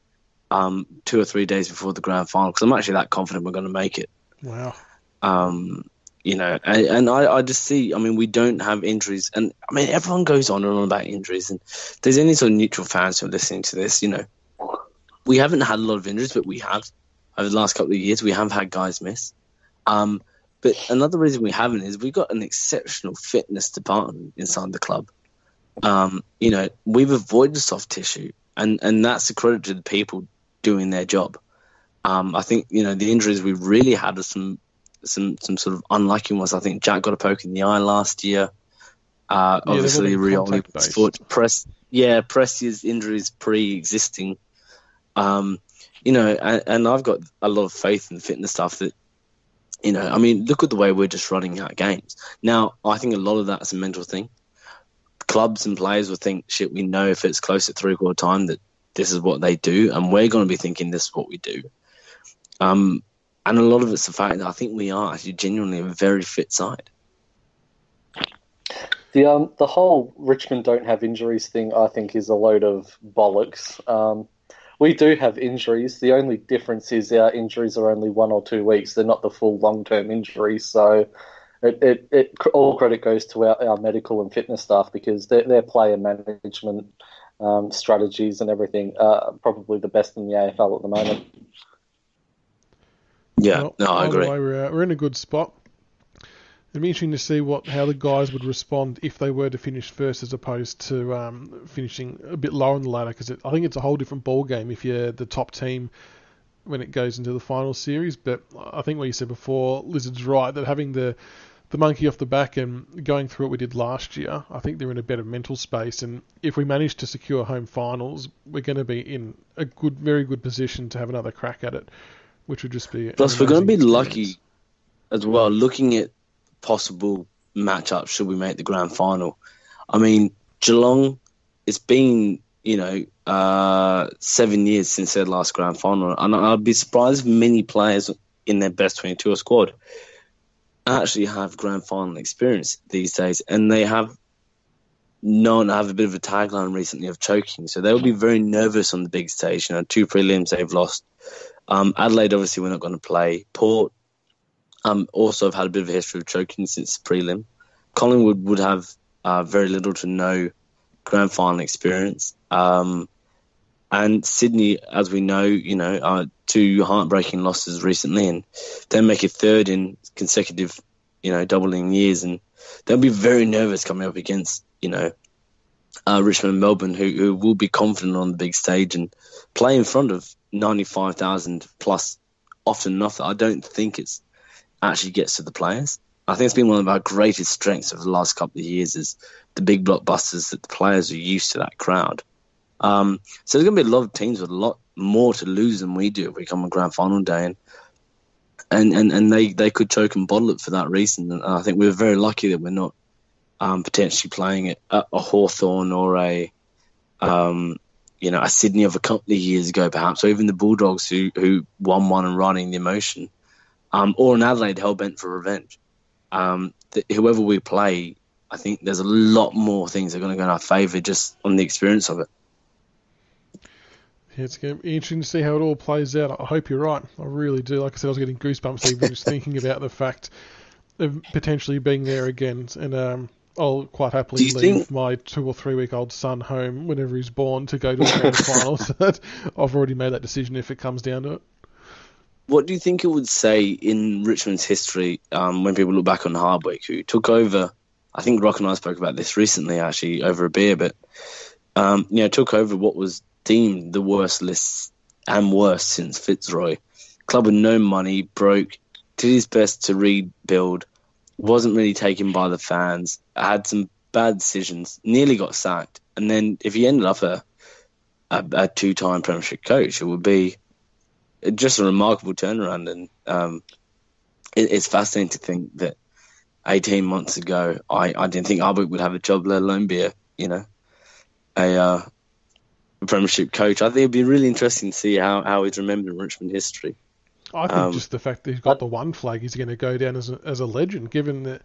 um, two or three days before the grand final because I'm actually that confident we're going to make it. wow. Um, you know, and, and I, I just see. I mean, we don't have injuries, and I mean, everyone goes on and on about injuries, and there's any sort of neutral fans who are listening to this. You know, we haven't had a lot of injuries, but we have over the last couple of years. We have had guys miss. Um, but another reason we haven't is we've got an exceptional fitness department inside the club. Um, you know, we've avoided soft tissue, and and that's a credit to the people doing their job. Um, I think you know the injuries we've really had are some some some sort of unlucky ones. I think Jack got a poke in the eye last year. Uh, they've obviously, Rioli contact was based. foot. Press, yeah, Prestia's injuries pre-existing. Um, you know, and, and I've got a lot of faith in the fitness stuff that, you know, I mean, look at the way we're just running out games. Now, I think a lot of that's a mental thing. Clubs and players will think, shit, we know if it's close at three quarter time that this is what they do, and we're going to be thinking this is what we do. Um, and a lot of it's the fact that I think we are actually genuinely a very fit side. The um the whole Richmond don't have injuries thing I think is a load of bollocks. Um, we do have injuries. The only difference is our injuries are only one or two weeks. They're not the full long term injuries. So it, it, it all credit goes to our, our medical and fitness staff because their their player management um, strategies and everything are probably the best in the AFL at the moment. Yeah, Well, no, I agree. way, we're, uh, we're in a good spot. It'd be interesting to see what how the guys would respond if they were to finish first as opposed to um, finishing a bit lower on the ladder because I think it's a whole different ball game if you're the top team when it goes into the final series. But I think what you said before, Lizard's right that having the the monkey off the back and going through what we did last year, I think they're in a better mental space. And if we manage to secure home finals, we're going to be in a good, very good position to have another crack at it, which would just be. Plus, we're going to be amazing lucky as well, looking at possible matchups should we make the grand final. I mean, Geelong, it's been, you know, uh, seven years since their last grand final. And I'd be surprised if many players in their best 22 or squad actually have grand final experience these days. And they have known to have a bit of a tagline recently of choking. So they'll be very nervous on the big stage. You know, two prelims they've lost. Um, Adelaide, obviously, we're not going to play. Port, um, also have had a bit of a history of choking since prelim. Collingwood would have uh, very little to no grand final experience. Um, and Sydney, as we know, you know, are two heartbreaking losses recently, and they make a third in consecutive, you know, doubling years, and they'll be very nervous coming up against, you know, uh, Richmond and Melbourne, who, who will be confident on the big stage and play in front of 95,000 plus often enough that I don't think it's actually gets to the players. I think it's been one of our greatest strengths over the last couple of years is the big blockbusters that the players are used to that crowd. Um, so there's going to be a lot of teams with a lot more to lose than we do if we come on grand final day, and and and, and they, they could choke and bottle it for that reason. And I think we're very lucky that we're not um, potentially playing at a, Hawthorn or a um, you know a Sydney of a couple of years ago, perhaps, or even the Bulldogs who who won one and running the emotion, um, or an Adelaide hell bent for revenge. Um, th- whoever we play, I think there's a lot more things that are going to go in our favour just on the experience of it. Yeah, it's going to be interesting to see how it all plays out. I hope you're right. I really do. Like I said, I was getting goosebumps even just thinking about the fact of potentially being there again. And um, I'll quite happily leave think- my two or three week old son home whenever he's born to go to the grand final. So that I've already made that decision if it comes down to it. What do you think it would say in Richmond's history um, when people look back on Hardwick, who took over? I think Rock and I spoke about this recently, actually, over a beer, but um, you know, took over what was deemed the worst list and worst since Fitzroy. Club with no money, broke, did his best to rebuild, wasn't really taken by the fans, I had some bad decisions, nearly got sacked, and then if he ended up a a, a two-time Premiership coach, it would be just a remarkable turnaround. And um, it, it's fascinating to think that 18 months ago, I, I didn't think Hardwick would have a job, let alone be a you know a uh, Premiership coach. I think it'd be really interesting to see how, how he's remembered in Richmond history. I think um, just the fact that he's got the one flag, he's going to go down as a, as a legend, given that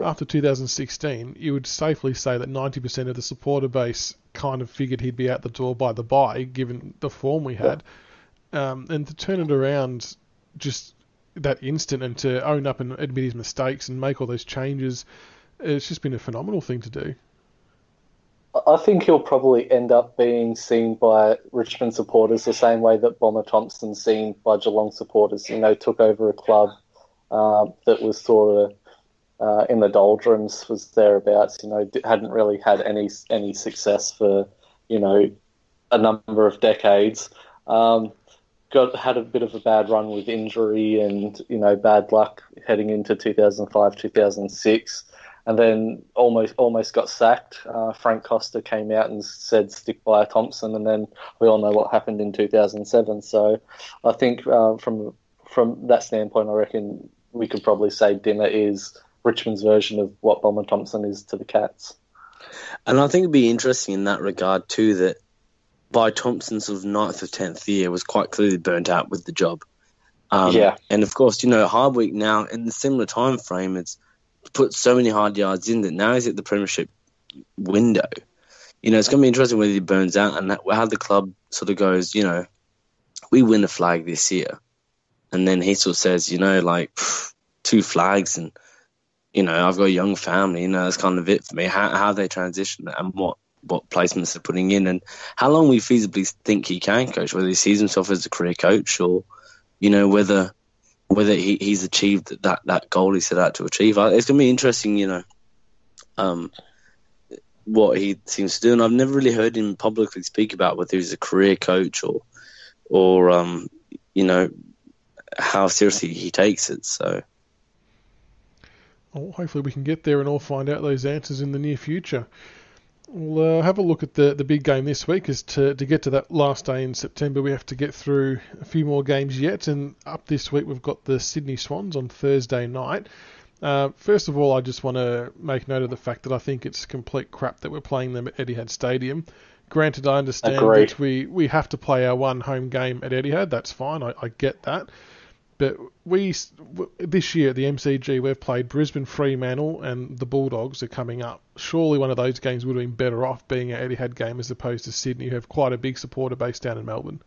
after 2016, you would safely say that 90% of the supporter base kind of figured he'd be out the door by the bye, given the form we had. Um, and to turn it around just that instant and to own up and admit his mistakes and make all those changes, it's just been a phenomenal thing to do. I think he'll probably end up being seen by Richmond supporters the same way that Bomber Thompson's seen by Geelong supporters. You know, took over a club uh, that was sort of uh, in the doldrums, was thereabouts. You know, hadn't really had any any success for you know a number of decades. Um, got had a bit of a bad run with injury and you know bad luck heading into 2005 2006 and then almost almost got sacked. Uh, Frank Costa came out and said stick by Thompson, and then we all know what happened in 2007. So I think uh, from from that standpoint, I reckon we could probably say Dimma is Richmond's version of what Bomber Thompson is to the Cats. And I think it'd be interesting in that regard too that by Thompson's sort of ninth or tenth year was quite clearly burnt out with the job. Um, yeah, and of course, you know Hardwick now in the similar time frame, it's put so many hard yards in that now he's at the Premiership window. You know, it's going to be interesting whether he burns out and how the club sort of goes, you know, we win a flag this year. And then he sort of says, you know, like two flags and, you know, I've got a young family, you know, that's kind of it for me. How, how they transition and what, what placements they're putting in and how long we feasibly think he can coach, whether he sees himself as a career coach or, you know, whether whether he, he's achieved that, that goal he set out to achieve. It's going to be interesting, you know, um, what he seems to do. And I've never really heard him publicly speak about whether he's a career coach or, or um, you know, how seriously he takes it. So. Well, hopefully we can get there and all find out those answers in the near future. We'll uh, have a look at the, the big game this week. As to, to get to that last day in September, we have to get through a few more games yet. And up this week, we've got the Sydney Swans on Thursday night. Uh, first of all, I just want to make note of the fact that I think it's complete crap that we're playing them at Etihad Stadium. Granted, I understand Agreed. that we, we have to play our one home game at Etihad. That's fine. I, I get that. But we this year at the MCG we've played Brisbane Fremantle and the Bulldogs are coming up. Surely one of those games would have been better off being an Etihad game as opposed to Sydney, who have quite a big supporter base down in Melbourne.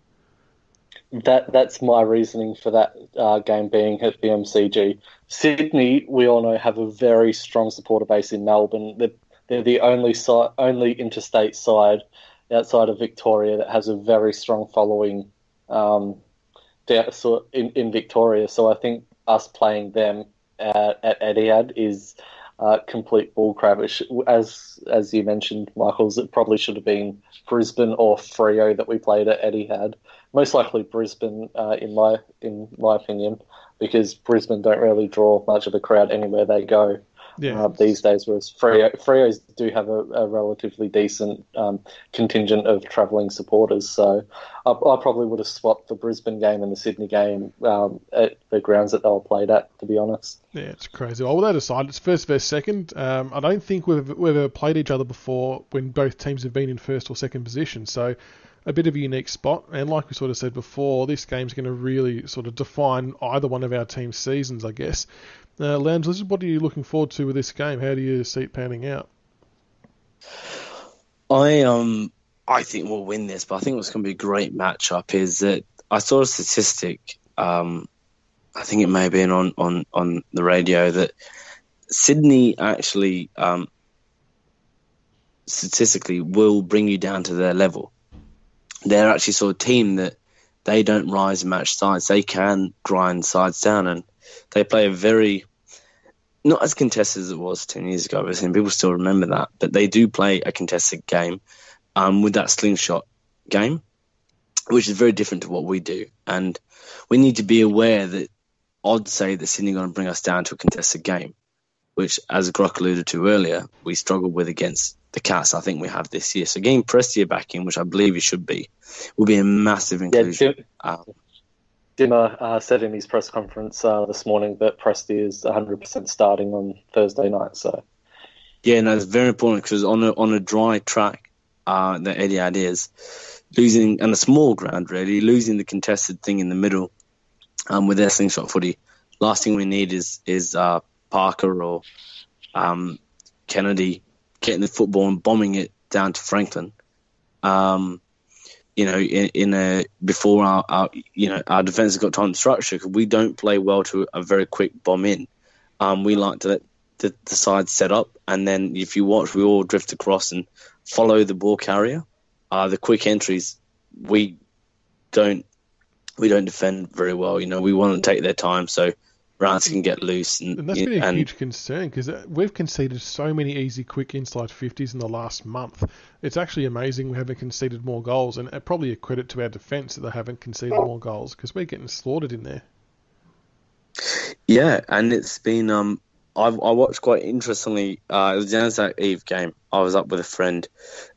That that's my reasoning for that uh, game being at the MCG. Sydney, we all know, have a very strong supporter base in Melbourne. They're, they're the only side, only interstate side outside of Victoria that has a very strong following um, so in, in Victoria. So I think us playing them at, at Etihad is uh, complete bullcrap. As as you mentioned, Michaels, it probably should have been Brisbane or Freo that we played at Etihad. Most likely Brisbane, uh, in my in my opinion, because Brisbane don't really draw much of a crowd anywhere they go yeah. uh, these days, whereas Freo, Freos do have a, a relatively decent um, contingent of travelling supporters. So I, I, probably would have swapped the Brisbane game and the Sydney game um, at the grounds that they were played at, to be honest. Yeah, it's crazy. Well, that aside, it's first versus second. Um, I don't think we've, we've ever played each other before when both teams have been in first or second position. So a bit of a unique spot. And like we sort of said before, this game's going to really sort of define either one of our team's seasons, I guess. Uh, what are you looking forward to with this game? How do you see it panning out? I um I think we'll win this, but I think what's going to be a great matchup is that I saw a statistic. Um, I think it may have been on, on, on the radio that Sydney actually um, statistically will bring you down to their level. They're actually sort of team that they don't rise and match sides. They can grind sides down, and they play a very not as contested as it was ten years ago. and people still remember that, but they do play a contested game um, with that slingshot game, which is very different to what we do. And we need to be aware that odds say that Sydney are going to bring us down to a contested game, which, as Grock alluded to earlier, we struggled with against the Cats. I think we have this year. So getting Prestia back in, which I believe he should be, will be a massive inclusion. Yeah, Dim- um, Dimma uh, said in his press conference uh, this morning that Prestia is 100% starting on Thursday night. So yeah, no, it's very important because on a on a dry track uh, that Etihad is losing and a small ground really losing the contested thing in the middle um, with their slingshot footy. Last thing we need is is uh, Parker or um, Kennedy getting the football and bombing it down to Franklin. Um, you know, in, in, a before our, our, you know our defense has got time to structure because we don't play well to a very quick bomb in. Um, we like to let the, the side set up, and then if you watch, we all drift across and follow the ball carrier. Uh, the quick entries, we don't we don't defend very well. You know, we want to take their time so Rance can get loose. And, and that's been a and, huge concern because uh, we've conceded so many easy, quick inside 50s in the last month. It's actually amazing we haven't conceded more goals, and uh, probably a credit to our defence that they haven't conceded more goals because we're getting slaughtered in there. Yeah, and it's been um I, I watched quite interestingly. Uh, it was the Anzac Eve game. I was up with a friend,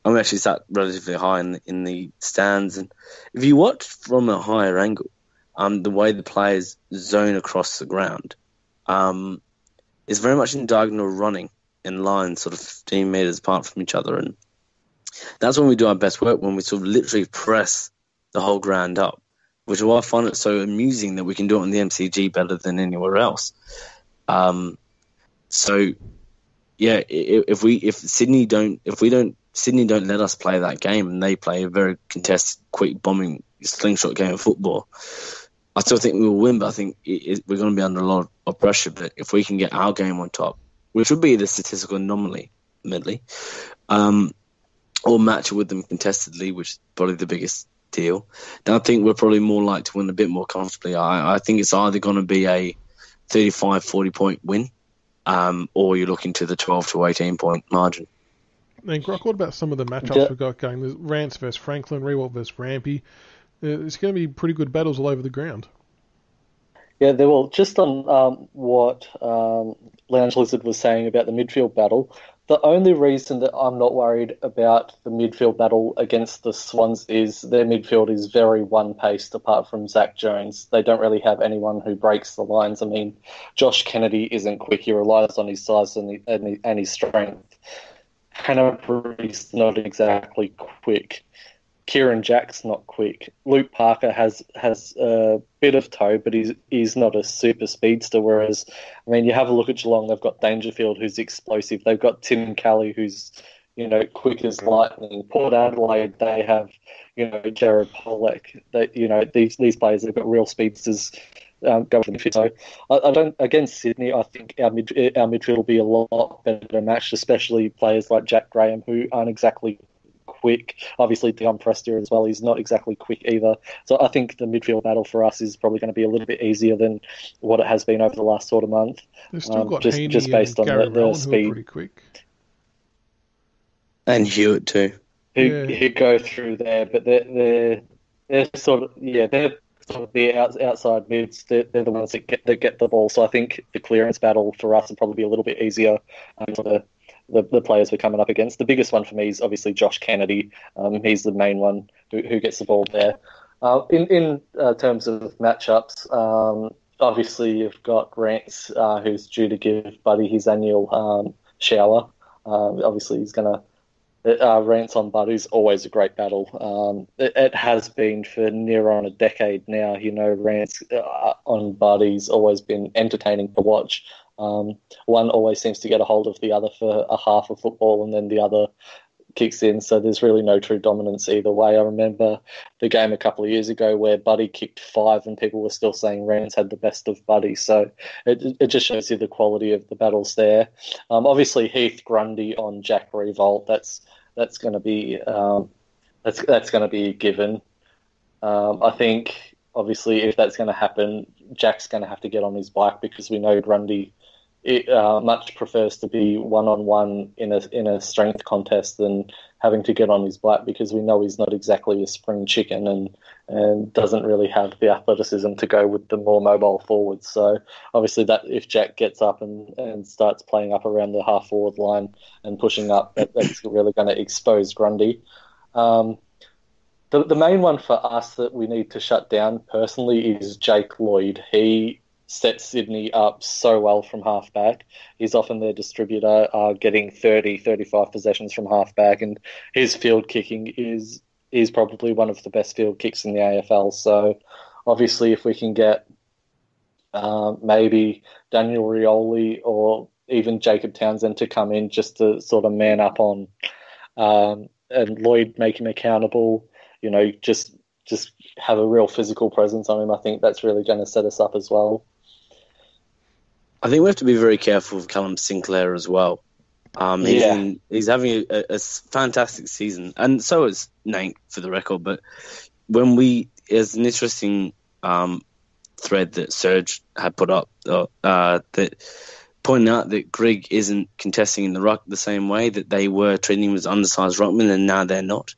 and we actually sat relatively high in the, in the stands. And if you watch from a higher angle, um, the way the players zone across the ground, um, is very much in diagonal running in lines, sort of 15 meters apart from each other, and that's when we do our best work. When we sort of literally press the whole ground up, which is why I find it so amusing that we can do it on the MCG better than anywhere else. Um, so, yeah, if we if Sydney don't if we don't Sydney don't let us play that game and they play a very contested, quick bombing slingshot game of football, I still think we will win. But I think it, it, we're going to be under a lot of pressure. But if we can get our game on top, which would be the statistical anomaly, admittedly, um, or match with them contestedly, which is probably the biggest deal, then I think we're probably more likely to win a bit more comfortably. I, I think it's either going to be a 35 40 point win um, or you're looking to the 12 to 18 point margin. And Grock, what about some of the matchups yeah. we've got going? There's Rance versus Franklin, Riewoldt versus Rampy. Uh, it's going to be pretty good battles all over the ground. Yeah, they will. Just on um, what um, Lounge Lizard was saying about the midfield battle, the only reason that I'm not worried about the midfield battle against the Swans is their midfield is very one paced apart from Zak Jones. They don't really have anyone who breaks the lines. I mean, Josh Kennedy isn't quick. He relies on his size and, and, and his strength. Hannebery's not exactly quick. Kieran Jack's not quick. Luke Parker has has a bit of toe, but he's he's not a super speedster. Whereas, I mean, you have a look at Geelong; they've got Dangerfield, who's explosive. They've got Tim Kelly, who's you know quick as lightning. Port Adelaide, they have you know Jared Polec. That you know these these players have got real speedsters. Um, going. So I, I, don't against Sydney. I think our mid our midfield will be a lot better matched, especially players like Jack Graham who aren't exactly quick. Obviously, Dion Prestia as well. He's not exactly quick either. So I think the midfield battle for us is probably going to be a little bit easier than what it has been over the last sort of month. They've still um, got just, Heeney just based on Gary the, the speed. pretty quick. And Hewett too. Who, yeah. who go through there, but they're, they're, they're sort of, yeah, they're sort of the outside mids, they're, they're, the ones that get, that get the ball. So I think the clearance battle for us will probably be a little bit easier um, for the the, the players we're coming up against. The biggest one for me is obviously Josh Kennedy. Um, he's the main one who, who gets the ball there. Uh, in in uh, terms of matchups, um, obviously you've got Rance, uh, who's due to give Buddy his annual um, shower. Um, obviously he's going to. Uh, Rance on Buddy's always a great battle. Um, it, it, has been for near on a decade now. You know, Rance uh, on Buddy's always been entertaining to watch. Um, one always seems to get a hold of the other for a half of football, and then the other kicks in. So there's really no true dominance either way. I remember the game a couple of years ago where Buddy kicked five, and people were still saying Rance had the best of Buddy. So it, it just shows you the quality of the battles there. Um, obviously Heath Grundy on Jack Riewoldt. That's that's going to be um, that's that's going to be given. Um, I think obviously if that's going to happen, Jack's going to have to get on his bike because we know Grundy it uh, much prefers to be one on one in a in a strength contest than having to get on his back because we know he's not exactly a spring chicken and and doesn't really have the athleticism to go with the more mobile forwards. So obviously that if Jack gets up and, and starts playing up around the half forward line and pushing up, that, that's really going to expose Grundy. Um, the, the main one for us that we need to shut down personally is Jake Lloyd. He sets Sydney up so well from halfback. He's often their distributor, uh, getting 30, 35 possessions from halfback, and his field kicking is is probably one of the best field kicks in the AFL. So, obviously, if we can get uh, maybe Daniel Rioli or even Jacob Townsend to come in just to sort of man up on um, and Lloyd make him accountable, you know, just just have a real physical presence on him. I think that's really going to set us up as well. I think we have to be very careful of Callum Sinclair as well. Um, he's, Yeah. in- he's having a fantastic season, and so is Nank for the record. But when we, there's an interesting um, thread that Serge had put up uh, uh, that pointing out that Grigg isn't contesting in the ruck the same way that they were treating him as undersized ruckman, and now they're not.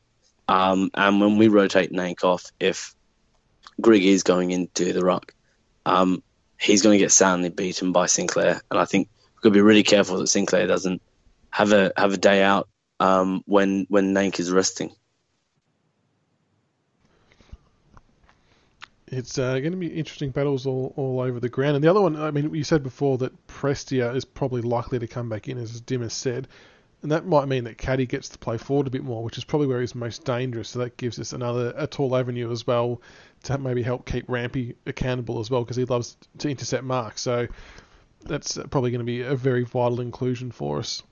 Um, and when we rotate Nank off, if Grigg is going into the ruck, um, he's going to get soundly beaten by Sinclair, and I think we've got to be really careful that Sinclair doesn't have a have a day out um, when when Nank is resting. It's uh, going to be interesting battles all, all over the ground. And the other one, I mean, you said before that Prestia is probably likely to come back in, as Dimma's said. And that might mean that Caddy gets to play forward a bit more, which is probably where he's most dangerous. So that gives us another a tall avenue as well to maybe help keep Rampy accountable as well, because he loves to intercept marks. So that's probably going to be a very vital inclusion for us.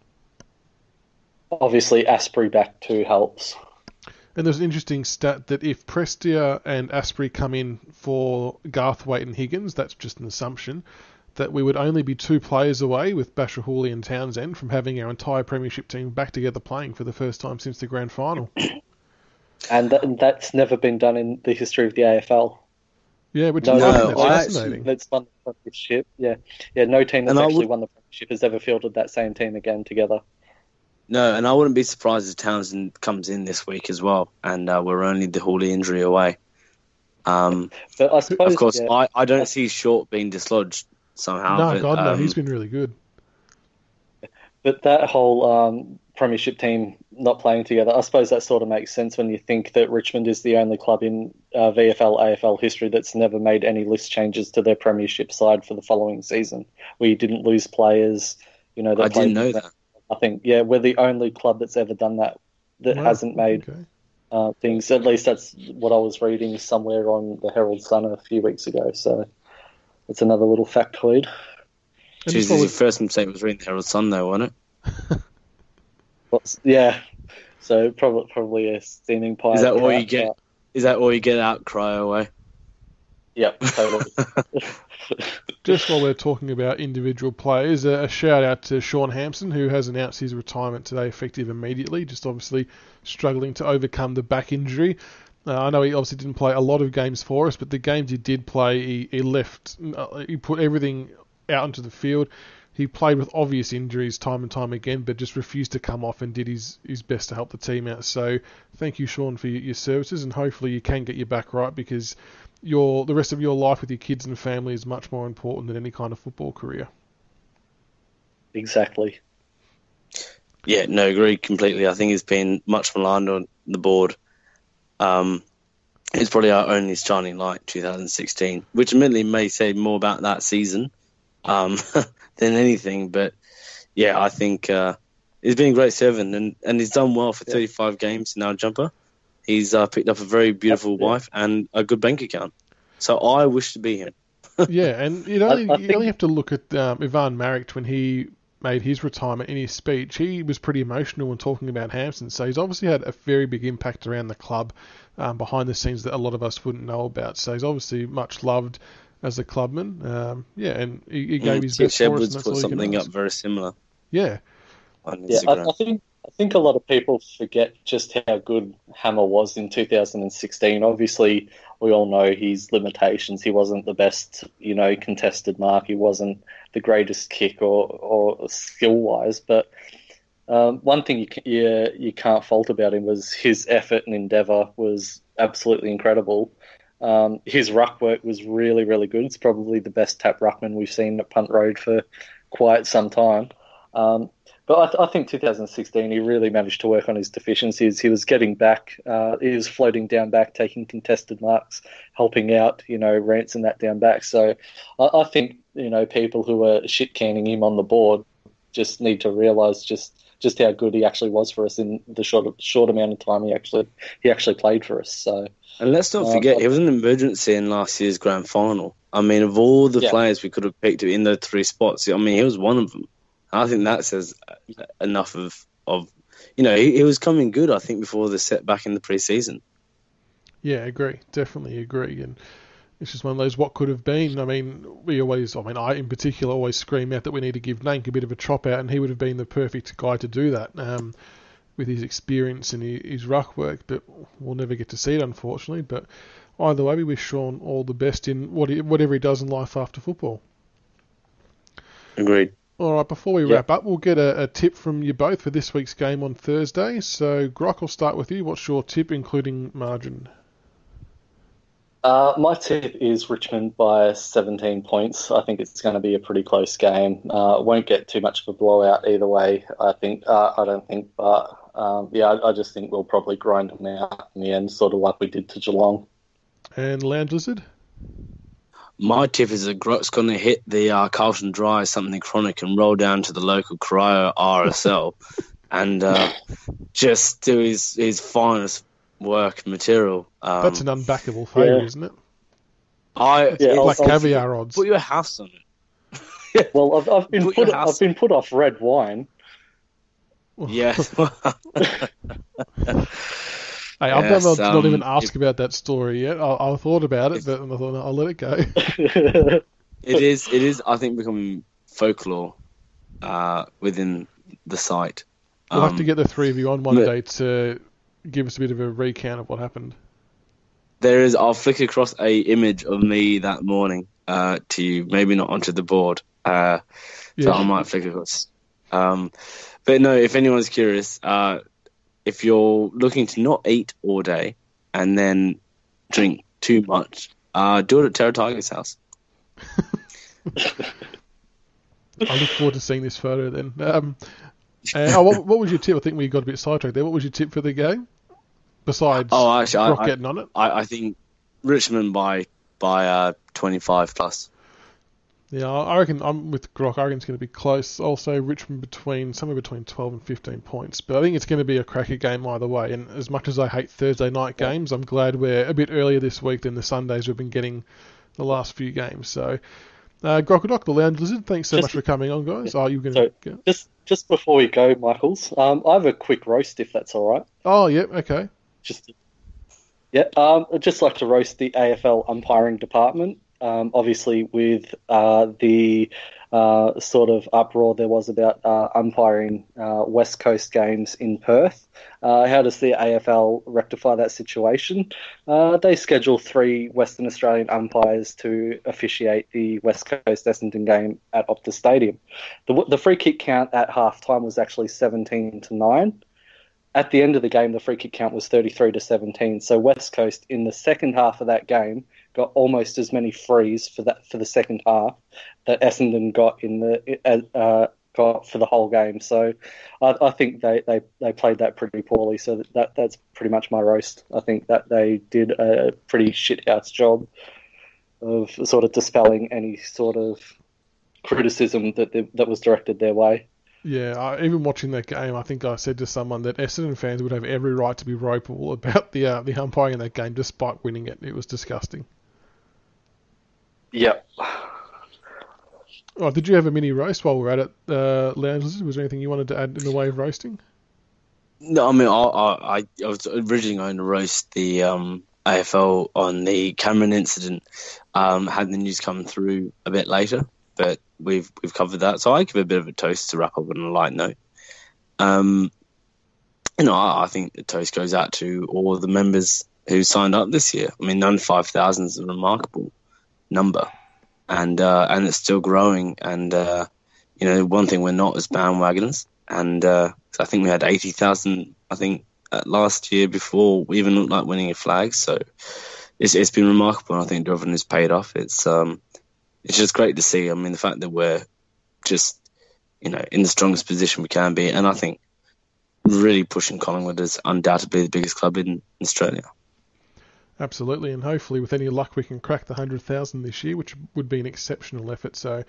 Obviously, Astbury back too helps. And there's an interesting stat that if Prestia and Astbury come in for Garthwaite and Higgins, that's just an assumption, that we would only be two players away with Bachar Houli and Townsend from having our entire premiership team back together playing for the first time since the grand final. And, that, and that's never been done in the history of the AFL. Yeah, which No, is no, that's I fascinating. That's won the premiership. Yeah, yeah. No team that's actually would- won the premiership has ever fielded that same team again together. No, and I wouldn't be surprised if Townsend comes in this week as well, and uh, we're only the Houli injury away. Um, But I suppose, of course, yeah, I, I don't see Short being dislodged somehow. no, but, God, no, um, he's been really good. But that whole um, premiership team not playing together, I suppose that sort of makes sense when you think that Richmond is the only club in uh, VFL AFL history that's never made any list changes to their premiership side for the following season. We didn't lose players. You know, that I didn't know that. I think yeah, we're the only club that's ever done that that Wow, hasn't made Okay. uh, things. At least that's what I was reading somewhere on the Herald Sun a few weeks ago. So it's another little factoid. And Jeez, it's probably- your first mistake was reading the Herald Sun, though, wasn't it? What's, yeah, so probably probably a steaming pie. Is that all you get? uh, Is that all you get out? Cry away. Yep, totally. Just while we're talking about individual players, a, a shout out to Shaun Hampson, who has announced his retirement today, effective immediately. Just obviously struggling to overcome the back injury. Uh, I know he obviously didn't play a lot of games for us, but the games he did play, he, he left, uh, he put everything out into the field. He played with obvious injuries time and time again, but just refused to come off and did his, his best to help the team out. So thank you, Shaun, for your, your services, and hopefully you can get your back right because your the rest of your life with your kids and family is much more important than any kind of football career. exactly. Yeah, no, agree completely. I think he's been much maligned on the board. Um, it's probably our only shining light, 2016, which admittedly may say more about that season um, than anything. But yeah, I think uh, he's been a great servant and, and he's done well for Yeah. 35 games in our jumper. He's uh, picked up a very beautiful wife and a good bank account. So I wish to be him. yeah, and you only I you think- only have to look at um, Ivan Maric when he made his retirement in his speech. He was pretty emotional when talking about Hampson, so he's obviously had a very big impact around the club um, behind the scenes that a lot of us wouldn't know about. So he's obviously much loved as a clubman. Um, yeah, and he, he gave Mm, his Tim best for us, Edwards put all you can something up very similar Yeah, on Yeah, I, I think I think a lot of people forget just how good Hammer was in 2016. Obviously, we all know his limitations. He wasn't the best, you know, contested mark. He wasn't the greatest kick or, or skill wise. But um, one thing you, you you can't fault about him was his effort and endeavour was absolutely incredible. Um, his ruck work was really, really good. It's probably the best tap ruckman we've seen at Punt Road for quite some time. Um, but I, th- I, think 2016 he really managed to work on his deficiencies. He was getting back, uh, he was floating down back, taking contested marks, helping out, you know, Ranson that down back. So I, I think you know people who are shit canning him on the board just need to realise just just how good he actually was for us in the short short amount of time he actually he actually played for us. So and let's not forget, um, he was an emergency in last year's grand final. I mean, of all the yeah. players we could have picked in those three spots, I mean, he was one of them. I think that says enough of, of you know, he, he was coming good, I think, before the setback in the preseason. Yeah, agree. Definitely agree. And it's just one of those what could have been. I mean, we always, I mean, I in particular always scream out that we need to give Nank a bit of a chop out, and he would have been the perfect guy to do that. Um, with his experience and his ruck work, but we'll never get to see it, unfortunately. But either way, we wish Shaun all the best in what he, whatever he does in life after football. Agreed. All right, before we yep. wrap up, we'll get a, a, tip from you both for this week's game on Thursday. So, Grock, I'll start with you. What's your tip, including margin? Uh, my tip is Richmond by 17 points. I think it's going to be a pretty close game. Uh, won't get too much of a blowout either way. I think. Uh, I don't think, but um, yeah, I, I, just think we'll probably grind them out in the end, sort of like we did to Geelong. And Lounge Lizard? My tip is that Grock's going to hit the uh, Carlton Dry something chronic and roll down to the local cryo RSL and uh, just do his, his finest work material. Um, That's an unbackable favourite, yeah. isn't it? I yeah, like I'll, caviar odds. Put your house on it. well, I've, I've been put, put I've been put off red wine Yes. hey, I've yes, never um, not even asked about that story yet. I, I thought about it, but I thought no, I'll let it go. it is. It is. I think becoming folklore uh, within the site. We'll um, have to um, get the three of you on one but, day to give us a bit of a recount of what happened. There is. I'll flick across a image of me that morning uh, to you. Maybe not onto the board. Uh, yeah. So I might flick across. Um, but no, if anyone's curious, uh, if you're looking to not eat all day and then drink too much, uh, do it at Terra Tiger's house. I look forward to seeing this photo then. Um, uh, oh, what, what, was your tip? I think we got a bit sidetracked there. What was your tip for the game? Besides, oh, actually, I, getting on it. I, I, think Richmond by by uh, twenty five plus. Yeah, I reckon I'm with Grock. I reckon it's going to be close. Also, Richmond between somewhere between 12 and 15 points. But I think it's going to be a cracker game either way. And as much as I hate Thursday night games, I'm glad we're a bit earlier this week than the Sundays we've been getting the last few games. So, uh, Grockadoc, the Lounge Lizard, thanks so just, much for coming on, guys. Oh, you going to so just just before we go, Michaels, um, I have a quick roast if that's all right. Oh, yep, yeah, okay. Just yeah, um, I'd just like to roast the AFL umpiring department um, obviously with uh, the uh, sort of uproar there was about uh, umpiring uh, West Coast games in Perth. Uh, how does the AFL rectify that situation? Uh, they schedule three Western Australian umpires to officiate the West Coast Essendon game at Optus Stadium. The, the free kick count at half time was actually 17 to 9 at the end of the game, the free kick count was 33 to 17. So West Coast in the second half of that game got almost as many frees for that for the second half that Essendon got in the uh, got for the whole game. So I, I, think they, they, they played that pretty poorly. So that, that that's pretty much my roast. I think that they did a pretty shithouse job of sort of dispelling any sort of criticism that they, that was directed their way. Yeah, I, even watching that game, I think I said to someone that Essendon fans would have every right to be ropeable about the uh, the umpiring in that game, despite winning it. It was disgusting. Yep. Oh, did you have a mini roast while we are at it, uh, Lounge Was there anything you wanted to add in the way of roasting? No, I mean, I, I, I was originally going to roast the um, AFL on the Cameron incident. Um, had the news come through a bit later, but we've we've covered that. So I give a bit of a toast to wrap up on a light note. Um, you know, I, I think the toast goes out to all the members who signed up this year. I mean, 95,000 is remarkable number, and uh, and it's still growing. And uh, you know, one thing we're not is bandwagoners, and uh, I think we had 80,000. I think last year before we even looked like winning a flag. So it's it's been remarkable, and I think the has paid off. It's um it's just great to see. I mean, the fact that we're just you know in the strongest position we can be, and I think really pushing Collingwood as undoubtedly the biggest club in Australia. Absolutely, and hopefully, with any luck, we can crack the hundred thousand this year, which would be an exceptional effort. So,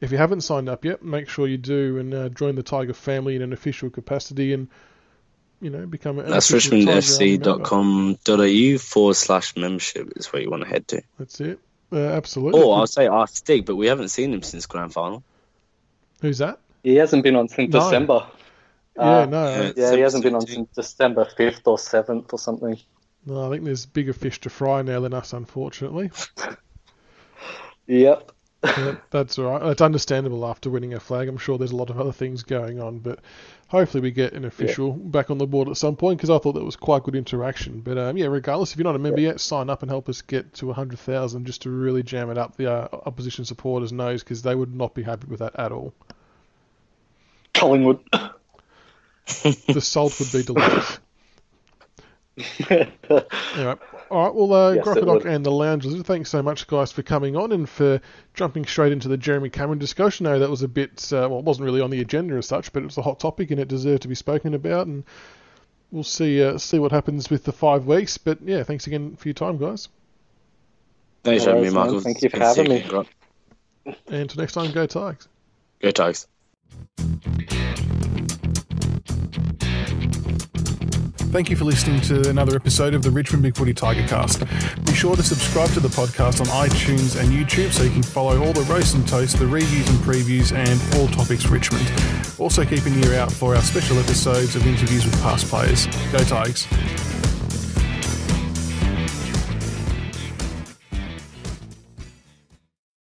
if you haven't signed up yet, make sure you do and uh, join the Tiger family in an official capacity and you know become an that's richmondfc.com.au forward slash membership is where you want to head to. That's it. Uh, absolutely. Oh, I'll say our Stig, but we haven't seen him since grand final. Who's that? He hasn't been on since no. December. Yeah, uh, no. Yeah, yeah he hasn't been on since December 5th or 7th or something. No, I think there's bigger fish to fry now than us, unfortunately. yep. yeah, that's all right. It's understandable after winning a flag. I'm sure there's a lot of other things going on, but hopefully we get an official yeah. back on the board at some point because I thought that was quite good interaction. But um, yeah, regardless, if you're not a member yeah. yet, sign up and help us get to 100,000 just to really jam it up the uh, opposition supporters' nose because they would not be happy with that at all. Collingwood. the salt would be delicious. anyway, all right. Well, uh, yes, and the Loungers, thanks so much, guys, for coming on and for jumping straight into the Jeremy Cameron discussion. I know that was a bit, uh, well, it wasn't really on the agenda as such, but it was a hot topic and it deserved to be spoken about. And we'll see uh, see what happens with the five weeks. But yeah, thanks again for your time, guys. Thanks for having me, Michael. Thank you for having me. And until next time, go Tigers. Go Tigers. Thank you for listening to another episode of the Richmond Big Footy Tiger Cast. Be sure to subscribe to the podcast on iTunes and YouTube so you can follow all the roast and toast, the reviews and previews, and all topics Richmond. Also, keep an ear out for our special episodes of interviews with past players. Go Tigers.